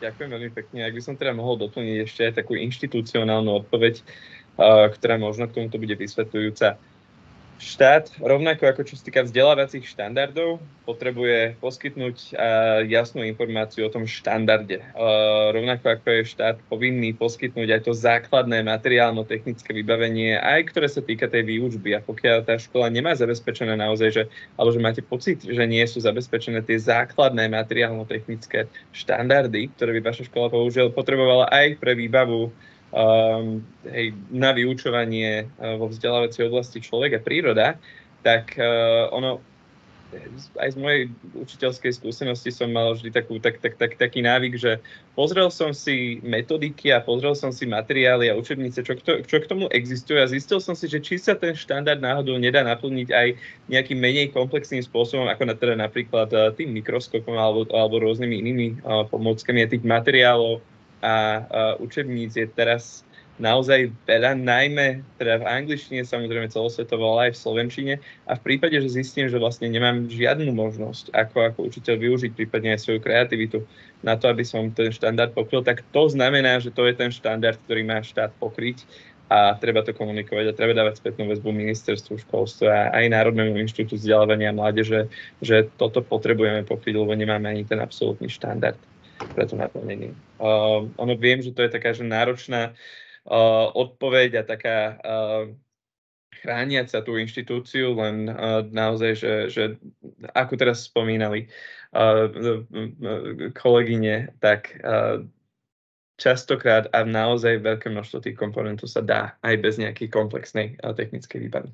Ďakujem veľmi pekne. Ak by som teda mohol doplniť ešte aj takú inštitucionálnu odpoveď, ktorá možno k tomuto bude vysvetľujúca Štát, rovnako ako čo sa týka vzdelávacích štandardov, potrebuje poskytnúť jasnú informáciu o tom štandarde. Rovnako ako je štát povinný poskytnúť aj to základné materiálno-technické vybavenie, aj ktoré sa týka tej výučby. A pokiaľ tá škola nemá zabezpečené naozaj, že, alebo že máte pocit, že nie sú zabezpečené tie základné materiálno-technické štandardy, ktoré by vaša škola použil, potrebovala aj pre výbavu um, hej, na vyučovanie uh, vo vzdelávacej oblasti človek a príroda, tak uh, ono aj z mojej učiteľskej skúsenosti som mal vždy takú, tak, tak, tak, taký návyk, že pozrel som si metodiky a pozrel som si materiály a učebnice, čo, kto, čo k tomu existuje a zistil som si, že či sa ten štandard náhodou nedá naplniť aj nejakým menej komplexným spôsobom, ako na teda napríklad uh, tým mikroskopom alebo, alebo rôznymi inými uh, pomôckami a tých materiálov a učebníc je teraz naozaj veľa, najmä teda v angličtine, samozrejme celosvetovo, ale aj v slovenčine. A v prípade, že zistím, že vlastne nemám žiadnu možnosť, ako, ako učiteľ využiť prípadne aj svoju kreativitu na to, aby som ten štandard pokryl, tak to znamená, že to je ten štandard, ktorý má štát pokryť a treba to komunikovať a treba dávať spätnú väzbu ministerstvu školstva a aj Národnému inštitútu vzdelávania mládeže, že toto potrebujeme pokryť, lebo nemáme ani ten absolútny štandard pre to naplnenie. Uh, ono viem, že to je taká že náročná uh, odpoveď a taká uh, chrániaca tú inštitúciu, len uh, naozaj, že, že ako teraz spomínali uh, kolegyne, tak uh, častokrát a naozaj veľké množstvo tých komponentov sa dá aj bez nejakej komplexnej technickej výbavy.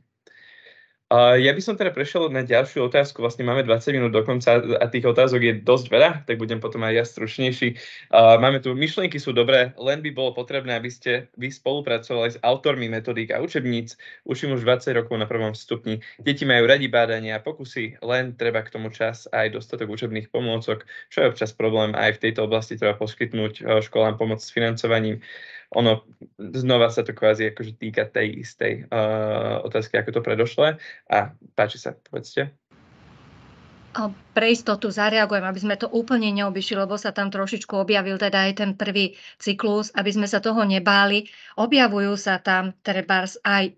Uh, ja by som teda prešiel na ďalšiu otázku. Vlastne máme 20 minút dokonca a tých otázok je dosť veľa, tak budem potom aj ja stručnejší. Uh, máme tu, myšlienky sú dobré, len by bolo potrebné, aby ste vy spolupracovali s autormi metodík a učebníc. Učím už 20 rokov na prvom stupni. Deti majú radi bádania a pokusy, len treba k tomu čas aj dostatok učebných pomôcok, čo je občas problém. Aj v tejto oblasti treba poskytnúť uh, školám pomoc s financovaním ono znova sa to kvázi akože týka tej istej uh, otázky, ako to predošle. A páči sa, povedzte. Pre istotu zareagujem, aby sme to úplne neobyšli, lebo sa tam trošičku objavil teda aj ten prvý cyklus, aby sme sa toho nebáli. Objavujú sa tam trebárs aj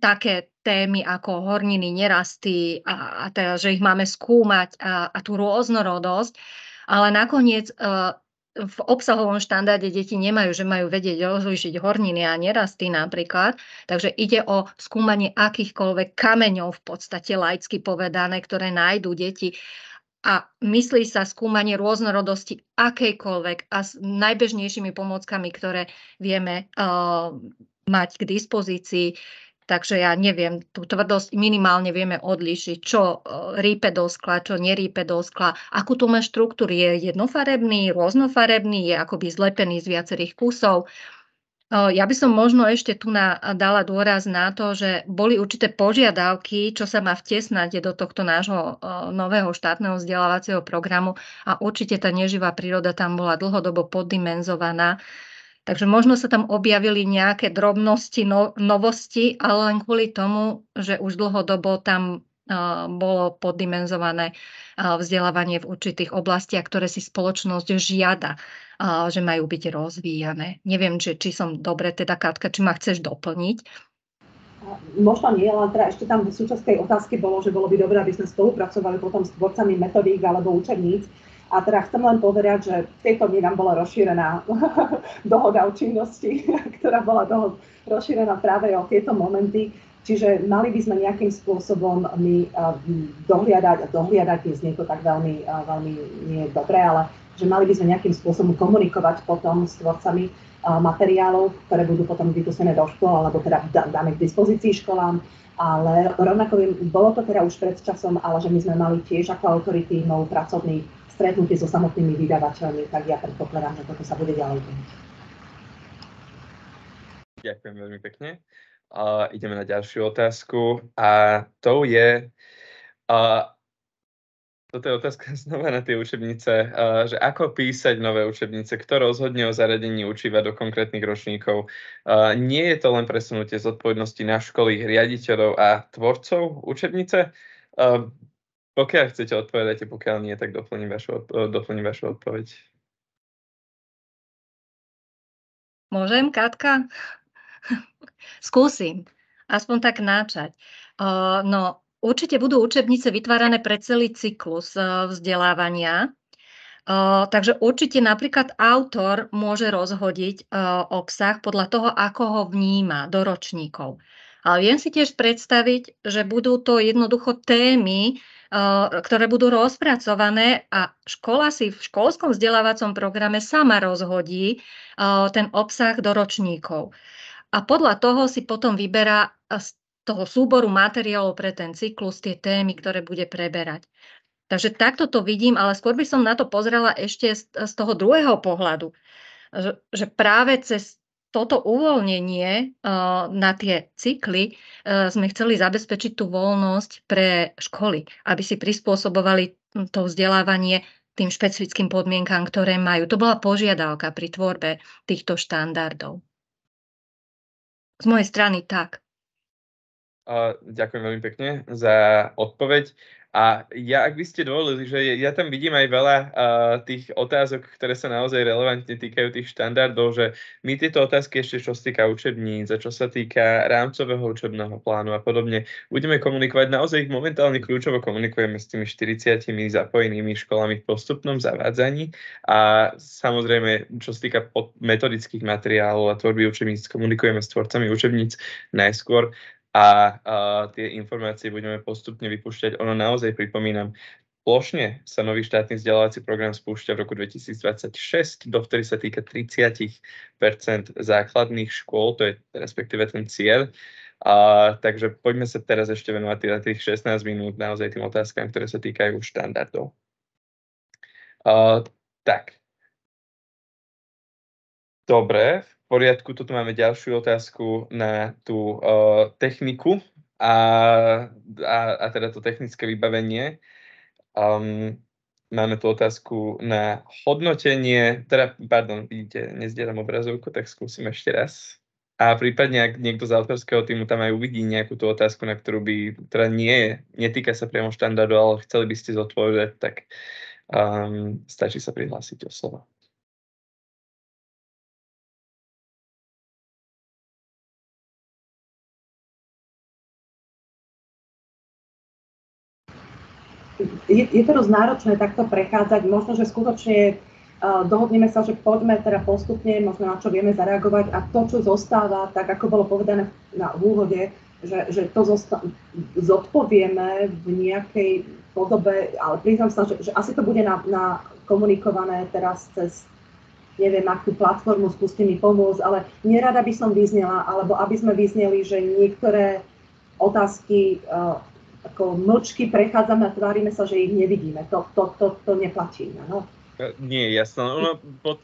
také témy ako horniny, nerasty a, a teda, že ich máme skúmať a, a tú rôznorodosť, ale nakoniec uh, v obsahovom štandarde deti nemajú, že majú vedieť rozlíšiť horniny a nerasty napríklad. Takže ide o skúmanie akýchkoľvek kameňov v podstate laicky povedané, ktoré nájdú deti a myslí sa skúmanie rôznorodosti akejkoľvek a s najbežnejšími pomôckami, ktoré vieme uh, mať k dispozícii. Takže ja neviem, tú tvrdosť minimálne vieme odlíšiť, čo e, rípe do skla, čo nerípe do skla, akú tu má štruktúru, je jednofarebný, rôznofarebný, je akoby zlepený z viacerých kusov. E, ja by som možno ešte tu na, dala dôraz na to, že boli určité požiadavky, čo sa má vtesnať do tohto nášho e, nového štátneho vzdelávacieho programu a určite tá neživá príroda tam bola dlhodobo poddimenzovaná. Takže možno sa tam objavili nejaké drobnosti, no, novosti, ale len kvôli tomu, že už dlhodobo tam bolo poddimenzované vzdelávanie v určitých oblastiach, ktoré si spoločnosť žiada, že majú byť rozvíjané. Neviem, či, či som dobre, teda Katka, či ma chceš doplniť. Možno nie, ale teda ešte tam v súčasnej otázke bolo, že bolo by dobré, aby sme spolupracovali potom s tvorcami metodík alebo učebníc, a teda chcem len povedať, že v tejto dni nám bola rozšírená dohoda o činnosti, ktorá bola dohod, rozšírená práve o tieto momenty. Čiže mali by sme nejakým spôsobom my dohliadať, dohliadať, znie to tak veľmi, veľmi nie dobré, ale že mali by sme nejakým spôsobom komunikovať potom s tvorcami materiálov, ktoré budú potom vypustené do škôl, alebo teda dáme k dispozícii školám. Ale rovnako bolo to teda už pred časom, ale že my sme mali tiež ako autority pracovný stretnutie so samotnými vydavateľmi, tak ja predpokladám, že toto sa bude ďalej deť. Ďakujem veľmi pekne. Uh, ideme na ďalšiu otázku a to je, uh, toto je otázka znova na tie učebnice, že ako písať nové učebnice, kto rozhodne o zaradení učiva do konkrétnych ročníkov. Nie je to len presunutie zodpovednosti na školy, riaditeľov a tvorcov učebnice. Uh, pokiaľ chcete, odpovedajte, pokiaľ nie, tak doplním vašu, doplním vašu odpoveď. Môžem, Katka? Skúsim, aspoň tak náčať. No, určite budú učebnice vytvárané pre celý cyklus vzdelávania, takže určite napríklad autor môže rozhodiť obsah podľa toho, ako ho vníma do ročníkov. Ale viem si tiež predstaviť, že budú to jednoducho témy, ktoré budú rozpracované a škola si v školskom vzdelávacom programe sama rozhodí ten obsah do ročníkov. A podľa toho si potom vyberá z toho súboru materiálov pre ten cyklus tie témy, ktoré bude preberať. Takže takto to vidím, ale skôr by som na to pozrela ešte z, toho druhého pohľadu, že práve cez toto uvoľnenie na tie cykly sme chceli zabezpečiť tú voľnosť pre školy, aby si prispôsobovali to vzdelávanie tým špecifickým podmienkám, ktoré majú. To bola požiadavka pri tvorbe týchto štandardov. Z mojej strany tak. Ďakujem veľmi pekne za odpoveď. A ja, ak by ste dovolili, že ja tam vidím aj veľa uh, tých otázok, ktoré sa naozaj relevantne týkajú tých štandardov, že my tieto otázky ešte, čo sa týka učebníc a čo sa týka rámcového učebného plánu a podobne, budeme komunikovať. Naozaj momentálne kľúčovo komunikujeme s tými 40 zapojenými školami v postupnom zavádzaní a samozrejme, čo sa týka metodických materiálov a tvorby učebníc, komunikujeme s tvorcami učebníc najskôr a, a tie informácie budeme postupne vypúšťať. Ono naozaj, pripomínam, plošne sa nový štátny vzdelávací program spúšťa v roku 2026, dovtedy sa týka 30% základných škôl, to je respektíve ten cieľ. A, takže poďme sa teraz ešte venovať na tých 16 minút naozaj tým otázkam, ktoré sa týkajú štandardov. A, tak. Dobre, poriadku, toto máme ďalšiu otázku na tú uh, techniku a, a, a teda to technické vybavenie. Um, máme tu otázku na hodnotenie, teda, pardon, vidíte, nezdielam obrazovku, tak skúsim ešte raz. A prípadne, ak niekto z autorského týmu tam aj uvidí nejakú tú otázku, na ktorú by, ktorá nie je, netýka sa priamo štandardu, ale chceli by ste zodpovedať, tak um, stačí sa prihlásiť o slovo. Je, je to dosť náročné takto prechádzať. Možno, že skutočne uh, dohodneme sa, že poďme teda postupne, možno na čo vieme zareagovať a to, čo zostáva, tak ako bolo povedané na úvode, že, že to zosta- zodpovieme v nejakej podobe, ale priznám sa, že, že asi to bude na, na komunikované teraz cez neviem, akú platformu, skúste mi pomôcť, ale nerada by som vyznela, alebo aby sme vyzneli, že niektoré otázky uh, ako mlčky prechádzame a tvárime sa, že ich nevidíme. To, to, to, to neplatí. No? Nie, jasné. Ono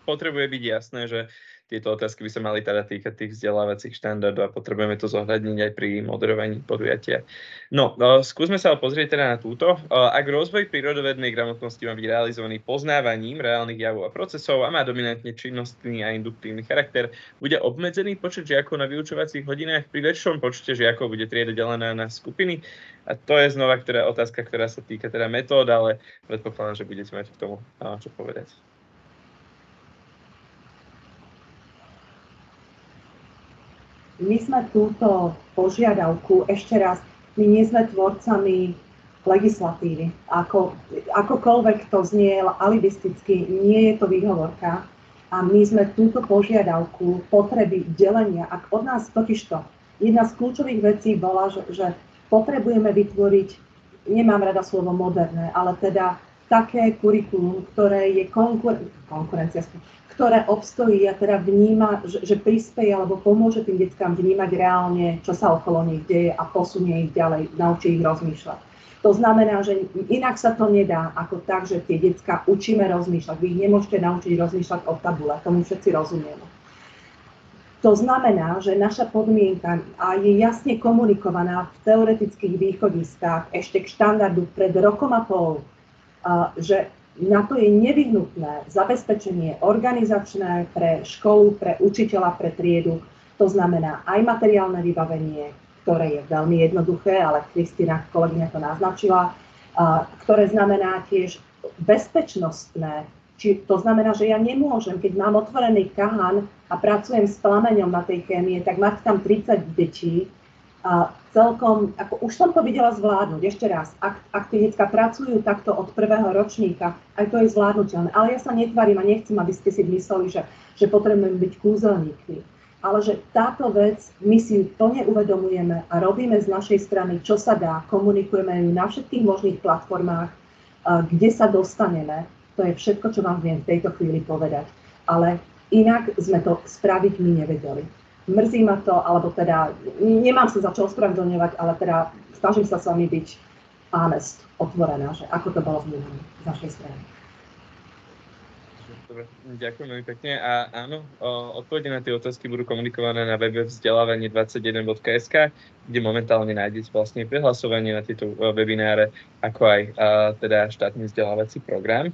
potrebuje byť jasné, že tieto otázky by sa mali teda týkať tých vzdelávacích štandardov a potrebujeme to zohľadniť aj pri moderovaní podujatia. No, no skúsme sa pozrieť teda na túto. Ak rozvoj prírodovednej gramotnosti má byť realizovaný poznávaním reálnych javov a procesov a má dominantne činnostný a induktívny charakter, bude obmedzený počet žiakov na vyučovacích hodinách pri väčšom počte žiakov bude trieda delená na skupiny. A to je znova ktorá otázka, ktorá sa týka teda metód, ale predpokladám, že budete mať k tomu čo povedať. My sme túto požiadavku, ešte raz, my nie sme tvorcami legislatívy. Ako, akokoľvek to znie alibisticky, nie je to výhovorka. A my sme túto požiadavku potreby delenia, ak od nás totižto, jedna z kľúčových vecí bola, že, že potrebujeme vytvoriť, nemám rada slovo moderné, ale teda také kurikulum, ktoré je konkur- konkurencia, ktoré obstojí a teda vníma, že, že prispieje alebo pomôže tým deťkám vnímať reálne, čo sa okolo nich deje a posunie ich ďalej, naučí ich rozmýšľať. To znamená, že inak sa to nedá ako tak, že tie detská učíme rozmýšľať. Vy ich nemôžete naučiť rozmýšľať o tabule, tomu všetci rozumieme. To znamená, že naša podmienka a je jasne komunikovaná v teoretických východiskách ešte k štandardu pred rokom a pol, že na to je nevyhnutné zabezpečenie organizačné pre školu, pre učiteľa, pre triedu. To znamená aj materiálne vybavenie, ktoré je veľmi jednoduché, ale Kristina, kolegyňa to naznačila, ktoré znamená tiež bezpečnostné. Či, to znamená, že ja nemôžem, keď mám otvorený kahan a pracujem s plameňom na tej chémie, tak mať tam 30 detí, a celkom, ako už som to videla zvládnuť, ešte raz, ak, ak tie detská pracujú takto od prvého ročníka, aj to je zvládnutelné. Ale ja sa netvarím a nechcem, aby ste si mysleli, že, že potrebujem byť kúzelníkmi. Ale že táto vec, my si plne uvedomujeme a robíme z našej strany, čo sa dá, komunikujeme ju na všetkých možných platformách, kde sa dostaneme. To je všetko, čo vám viem v tejto chvíli povedať. Ale inak sme to spraviť my nevedeli mrzí ma to, alebo teda nemám sa za čo ospravedlňovať, ale teda snažím sa s vami byť honest, otvorená, že ako to bolo vnímané z našej strany. Ďakujem veľmi pekne. A áno, odpovede na tie otázky budú komunikované na webe vzdelávanie21.sk, kde momentálne nájdete vlastne prihlasovanie na tieto webináre, ako aj teda štátny vzdelávací program.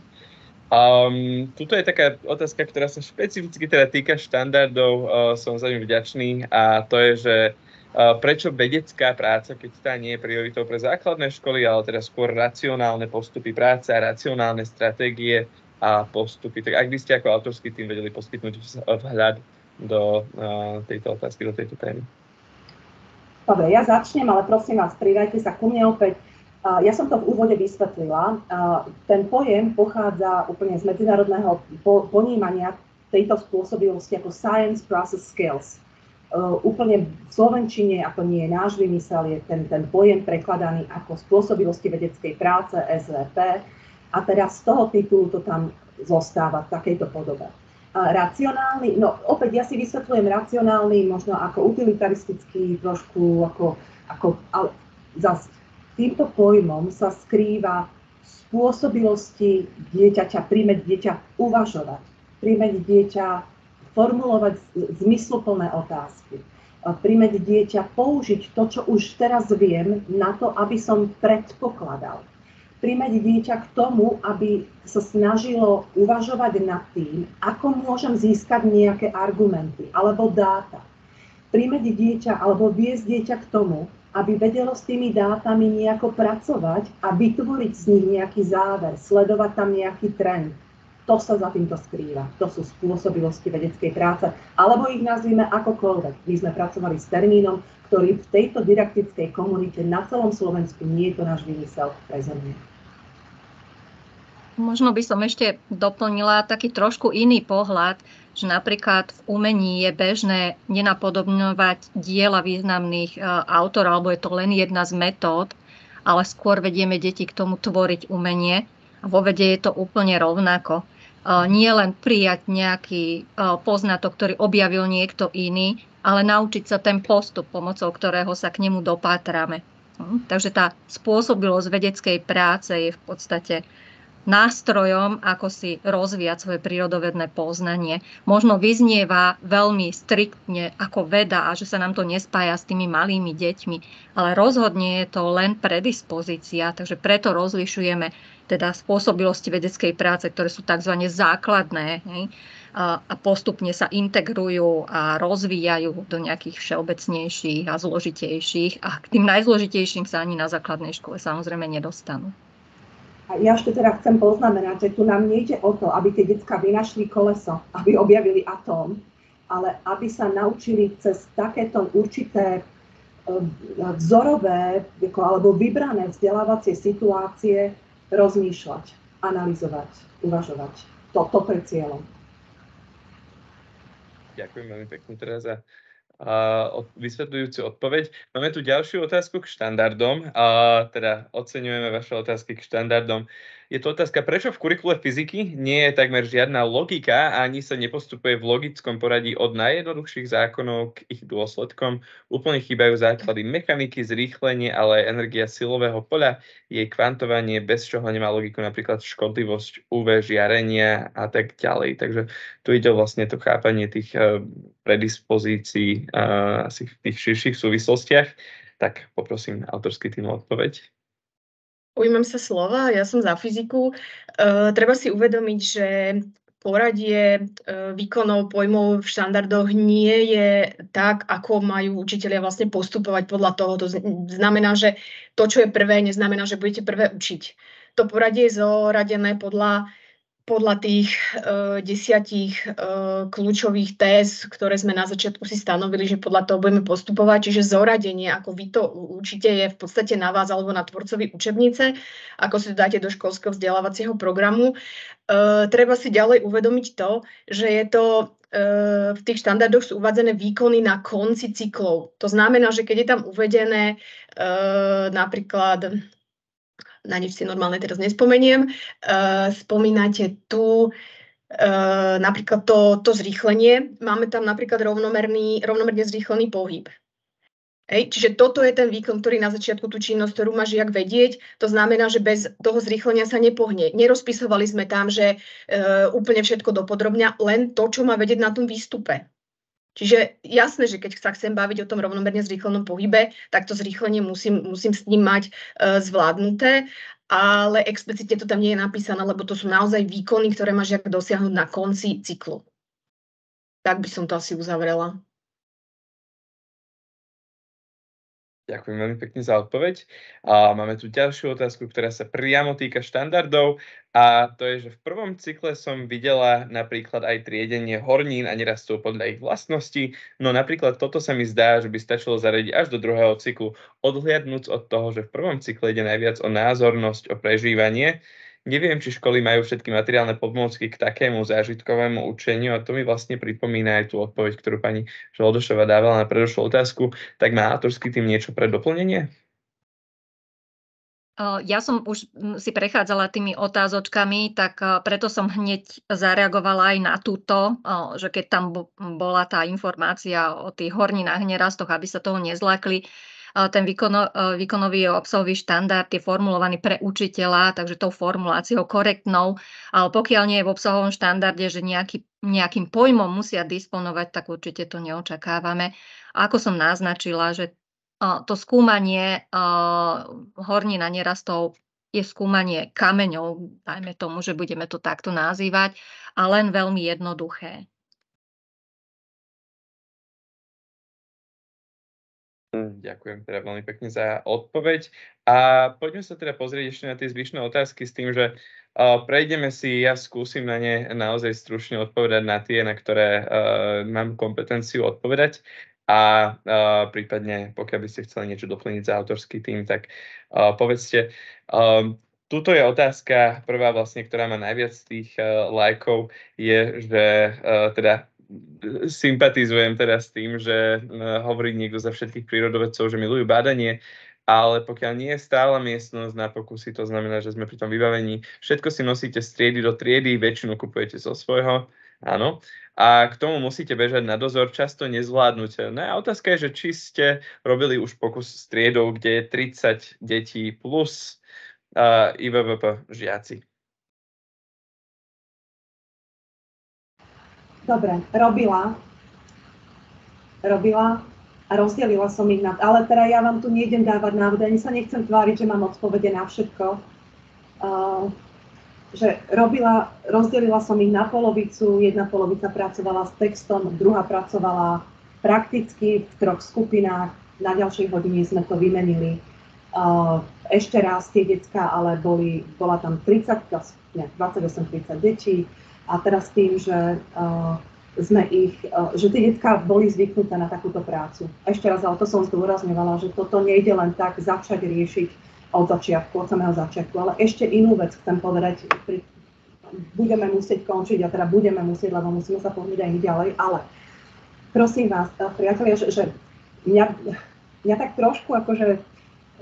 Um, tuto je taká otázka, ktorá sa špecificky teda týka štandardov, uh, som za ňu vďačný a to je, že uh, prečo vedecká práca, keď tá nie je prioritou pre základné školy, ale teda skôr racionálne postupy práce a racionálne stratégie a postupy. Tak ak by ste ako autorský tým vedeli poskytnúť vhľad do uh, tejto otázky, do tejto témy. Dobre, ja začnem, ale prosím vás, pridajte sa ku mne opäť. Ja som to v úvode vysvetlila. Ten pojem pochádza úplne z medzinárodného ponímania tejto spôsobilosti ako Science Process Skills. Úplne v Slovenčine, ako nie je náš vymysel, je ten, ten pojem prekladaný ako spôsobilosti vedeckej práce, SVP. A teda z toho titulu to tam zostáva v takejto podobe. Racionálny, no opäť ja si vysvetľujem racionálny, možno ako utilitaristický, trošku ako, ako ale zase týmto pojmom sa skrýva spôsobilosti dieťaťa, príjmeť dieťa uvažovať, príjmeť dieťa formulovať zmysluplné otázky, príjmeť dieťa použiť to, čo už teraz viem, na to, aby som predpokladal. Príjmeť dieťa k tomu, aby sa snažilo uvažovať nad tým, ako môžem získať nejaké argumenty alebo dáta. Príjmeť dieťa alebo viesť dieťa k tomu, aby vedelo s tými dátami nejako pracovať a vytvoriť z nich nejaký záver, sledovať tam nejaký trend. To sa za týmto skrýva. To sú spôsobilosti vedeckej práce. Alebo ich nazvime akokoľvek. My sme pracovali s termínom, ktorý v tejto didaktickej komunite na celom Slovensku nie je to náš vymysel rezonuje. Možno by som ešte doplnila taký trošku iný pohľad, že napríklad v umení je bežné nenapodobňovať diela významných e, autorov, alebo je to len jedna z metód, ale skôr vedieme deti k tomu tvoriť umenie. A vo vede je to úplne rovnako. E, nie len prijať nejaký e, poznatok, ktorý objavil niekto iný, ale naučiť sa ten postup, pomocou ktorého sa k nemu dopátrame. Hm, takže tá spôsobilosť vedeckej práce je v podstate nástrojom, ako si rozvíjať svoje prírodovedné poznanie. Možno vyznieva veľmi striktne ako veda a že sa nám to nespája s tými malými deťmi, ale rozhodne je to len predispozícia, takže preto rozlišujeme teda spôsobilosti vedeckej práce, ktoré sú tzv. základné a postupne sa integrujú a rozvíjajú do nejakých všeobecnejších a zložitejších a k tým najzložitejším sa ani na základnej škole samozrejme nedostanú. A ja ešte teda chcem poznamenať, že tu nám nejde o to, aby tie detská vynašli koleso, aby objavili atóm, ale aby sa naučili cez takéto určité e, vzorové alebo vybrané vzdelávacie situácie rozmýšľať, analyzovať, uvažovať. Toto je cieľom. Ďakujem veľmi pekne, Tereza vysvetľujúcu odpoveď. Máme tu ďalšiu otázku k štandardom, a teda oceňujeme vaše otázky k štandardom. Je to otázka, prečo v kurikule fyziky nie je takmer žiadna logika a ani sa nepostupuje v logickom poradí od najjednoduchších zákonov k ich dôsledkom. Úplne chýbajú základy mechaniky, zrýchlenie, ale energia silového poľa, jej kvantovanie, bez čoho nemá logiku napríklad škodlivosť UV žiarenia a tak ďalej. Takže tu ide vlastne to chápanie tých eh, predispozícií uh, asi v tých širších súvislostiach. Tak poprosím autorský tým odpoveď. Ujmem sa slova, ja som za fyziku. Uh, treba si uvedomiť, že poradie uh, výkonov pojmov v štandardoch nie je tak, ako majú učiteľia vlastne postupovať podľa toho. To znamená, že to, čo je prvé, neznamená, že budete prvé učiť. To poradie je zoradené podľa podľa tých uh, desiatich uh, kľúčových téz, ktoré sme na začiatku si stanovili, že podľa toho budeme postupovať. Čiže zoradenie, ako vy to určite je v podstate na vás alebo na tvorcovi učebnice, ako si to dáte do školského vzdelávacieho programu. Uh, treba si ďalej uvedomiť to, že je to v tých štandardoch sú uvádzané výkony na konci cyklov. To znamená, že keď je tam uvedené napríklad na nič si normálne teraz nespomeniem. Uh, spomínate tu uh, napríklad to, to zrýchlenie. Máme tam napríklad rovnomerný, rovnomerne zrýchlený pohyb. Hej, čiže toto je ten výkon, ktorý na začiatku tú činnosť, ktorú má žiak vedieť. To znamená, že bez toho zrýchlenia sa nepohne. Nerozpisovali sme tam, že e, úplne všetko dopodrobňa, len to, čo má vedieť na tom výstupe. Čiže jasné, že keď sa chcem baviť o tom rovnomerne zrýchlenom pohybe, tak to zrýchlenie musím, musím s ním mať uh, zvládnuté, ale explicitne to tam nie je napísané, lebo to sú naozaj výkony, ktoré má žiak dosiahnuť na konci cyklu. Tak by som to asi uzavrela. Ďakujem veľmi pekne za odpoveď. A máme tu ďalšiu otázku, ktorá sa priamo týka štandardov. A to je, že v prvom cykle som videla napríklad aj triedenie hornín a nerastov podľa ich vlastností, no napríklad toto sa mi zdá, že by stačilo zaradiť až do druhého cyklu, odhliadnúc od toho, že v prvom cykle ide najviac o názornosť, o prežívanie, Neviem, či školy majú všetky materiálne pomôcky k takému zážitkovému učeniu a to mi vlastne pripomína aj tú odpoveď, ktorú pani Žoldošová dávala na predošlú otázku. Tak má autorský tým niečo pre doplnenie? Ja som už si prechádzala tými otázočkami, tak preto som hneď zareagovala aj na túto, že keď tam bola tá informácia o tých horninách, nerastoch, aby sa toho nezlakli, ten výkono, e, výkonový obsahový štandard je formulovaný pre učiteľa, takže tou formuláciou korektnou, ale pokiaľ nie je v obsahovom štandarde, že nejaký, nejakým pojmom musia disponovať, tak určite to neočakávame. Ako som naznačila, že to skúmanie hornina nerastov je skúmanie kameňov, dajme tomu, že budeme to takto nazývať, a len veľmi jednoduché. Ďakujem teda veľmi pekne za odpoveď. A poďme sa teda pozrieť ešte na tie zvyšné otázky s tým, že uh, prejdeme si, ja skúsim na ne naozaj stručne odpovedať na tie, na ktoré uh, mám kompetenciu odpovedať. A uh, prípadne, pokiaľ by ste chceli niečo doplniť za autorský tým, tak uh, povedzte. Tu tuto je otázka, prvá vlastne, ktorá má najviac tých uh, lajkov, je, že uh, teda sympatizujem teda s tým, že uh, hovorí niekto za všetkých prírodovedcov, že milujú bádanie, ale pokiaľ nie je stála miestnosť na pokusy, to znamená, že sme pri tom vybavení, všetko si nosíte z triedy do triedy, väčšinu kupujete zo svojho, áno, a k tomu musíte bežať na dozor, často nezvládnutelné. A otázka je, že či ste robili už pokus s triedou, kde je 30 detí plus uh, IVVP žiaci. Dobre, robila. Robila a rozdelila som ich na... Ale teda ja vám tu nejdem dávať návody, ani sa nechcem tváriť, že mám odpovede na všetko. Uh, že robila, rozdelila som ich na polovicu, jedna polovica pracovala s textom, druhá pracovala prakticky v troch skupinách, na ďalšej hodine sme to vymenili ešte raz tie decka, ale boli, bola tam 30, ne, 28-30 detí a teraz tým, že uh, sme ich, uh, že tie decka boli zvyknuté na takúto prácu. Ešte raz, ale to som zdôrazňovala, že toto nejde len tak začať riešiť od začiatku, od samého začiatku, ale ešte inú vec chcem povedať, pri, budeme musieť končiť a teda budeme musieť, lebo musíme sa pohnúť aj ďalej, ale prosím vás, priatelia, že, že mňa, mňa tak trošku akože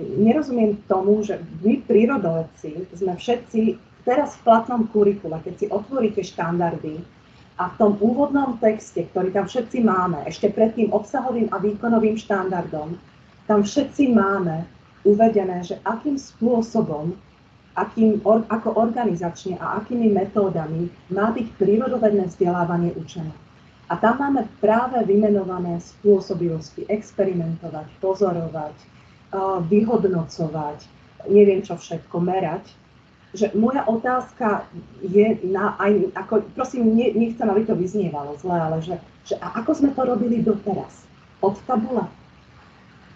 nerozumiem tomu, že my prírodovedci sme všetci teraz v platnom kurikule, keď si otvoríte štandardy a v tom úvodnom texte, ktorý tam všetci máme, ešte pred tým obsahovým a výkonovým štandardom, tam všetci máme uvedené, že akým spôsobom, akým, or, ako organizačne a akými metódami má byť prírodovedné vzdelávanie učené. A tam máme práve vymenované spôsobilosti experimentovať, pozorovať, vyhodnocovať, neviem čo všetko, merať. Že moja otázka je na aj, ako, prosím, ne, nechcem, aby to vyznievalo zle, ale že, že a ako sme to robili doteraz? Od tabula?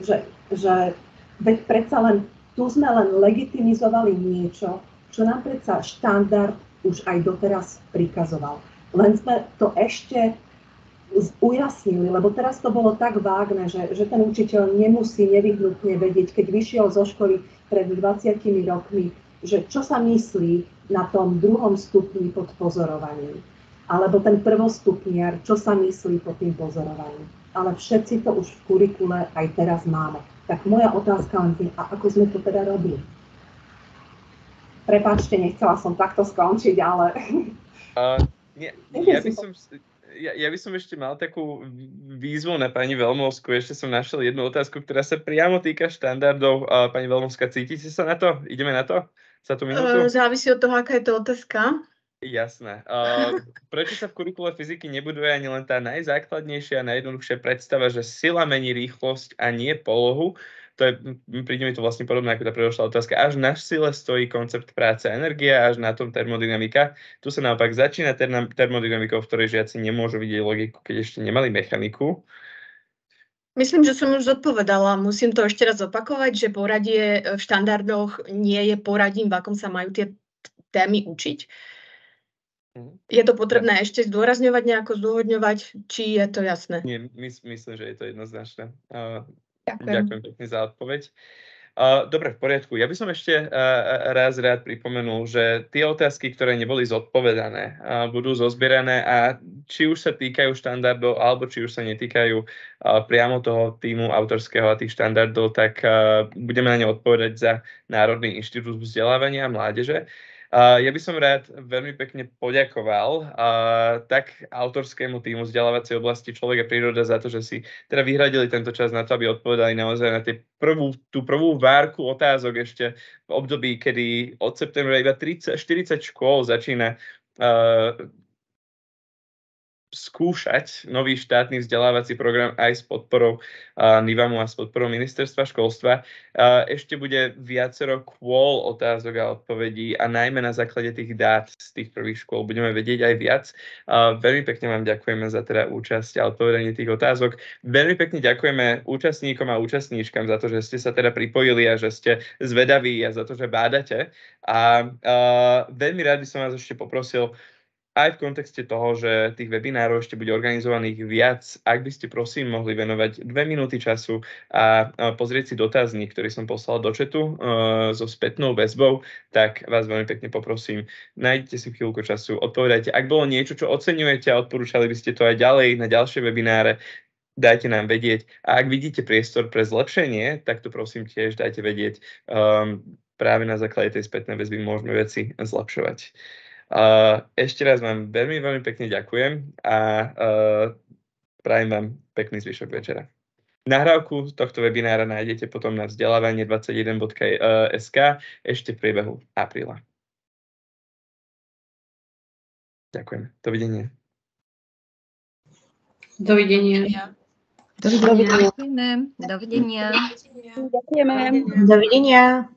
Že, že veď predsa len, tu sme len legitimizovali niečo, čo nám predsa štandard už aj doteraz prikazoval. Len sme to ešte ujasnili, lebo teraz to bolo tak vágne, že, že ten učiteľ nemusí nevyhnutne vedieť, keď vyšiel zo školy pred 20 rokmi, že čo sa myslí na tom druhom stupni pod pozorovaním. Alebo ten prvostupniar, čo sa myslí pod tým pozorovaním. Ale všetci to už v kurikule aj teraz máme. Tak moja otázka len tým, a ako sme to teda robili? Prepačte, nechcela som takto skončiť, ale... Uh, nie, ja by som ja, ja by som ešte mal takú výzvu na pani Veľmovsku. Ešte som našiel jednu otázku, ktorá sa priamo týka štandardov. Uh, pani Veľmovská, cítite sa na to? Ideme na to? Za tú minútu? Uh, závisí od toho, aká je to otázka. Jasné. Uh, prečo sa v kurikule fyziky nebuduje ani len tá najzákladnejšia a najjednoduchšia predstava, že sila mení rýchlosť a nie polohu? to je, príde mi to vlastne podobné ako tá predošlá otázka. Až na sile stojí koncept práce a energia, až na tom termodynamika. Tu sa naopak začína termodynamikou, v ktorej žiaci nemôžu vidieť logiku, keď ešte nemali mechaniku. Myslím, že som už zodpovedala. Musím to ešte raz opakovať, že poradie v štandardoch nie je poradím, v akom sa majú tie témy učiť. Mhm. Je to potrebné ešte zdôrazňovať, nejako zdôvodňovať, či je to jasné? Nie, mys- myslím, že je to jednoznačné. Uh, Ďakujem. Ďakujem pekne za odpoveď. Dobre, v poriadku. Ja by som ešte uh, raz rád pripomenul, že tie otázky, ktoré neboli zodpovedané, uh, budú zozbierané a či už sa týkajú štandardov, alebo či už sa netýkajú priamo toho týmu autorského a tých štandardov, tak budeme na ne odpovedať za Národný inštitút vzdelávania a mládeže. Ja by som rád veľmi pekne poďakoval tak autorskému týmu vzdelávacej oblasti Človek a príroda za to, že si teda vyhradili tento čas na to, aby odpovedali naozaj na tie prvú, tú prvú várku otázok ešte v období, kedy od septembra iba 30, 40 škôl začína skúšať nový štátny vzdelávací program aj s podporou uh, NIVAMu a s podporou ministerstva školstva. Uh, ešte bude viacero kôl otázok a odpovedí a najmä na základe tých dát z tých prvých škôl budeme vedieť aj viac. Uh, veľmi pekne vám ďakujeme za teda účasť a odpovedanie tých otázok. Veľmi pekne ďakujeme účastníkom a účastníčkam za to, že ste sa teda pripojili a že ste zvedaví a za to, že bádate. A uh, veľmi rád by som vás ešte poprosil, aj v kontexte toho, že tých webinárov ešte bude organizovaných viac, ak by ste prosím mohli venovať dve minúty času a pozrieť si dotazník, ktorý som poslal do četu so spätnou väzbou, tak vás veľmi pekne poprosím, nájdete si chvíľku času, odpovedajte. Ak bolo niečo, čo oceňujete a odporúčali by ste to aj ďalej na ďalšie webináre, dajte nám vedieť. A ak vidíte priestor pre zlepšenie, tak to prosím tiež dajte vedieť. Um, práve na základe tej spätnej väzby môžeme veci zlepšovať. Uh, ešte raz vám veľmi, veľmi pekne ďakujem a uh, prajem vám pekný zvyšok večera. Nahrávku tohto webinára nájdete potom na vzdelávanie21.sk ešte v priebehu apríla. Ďakujem. Dovidenia. Dovidenia. Dovidenia. Dovidenia. Dovidenia. Dovidenia.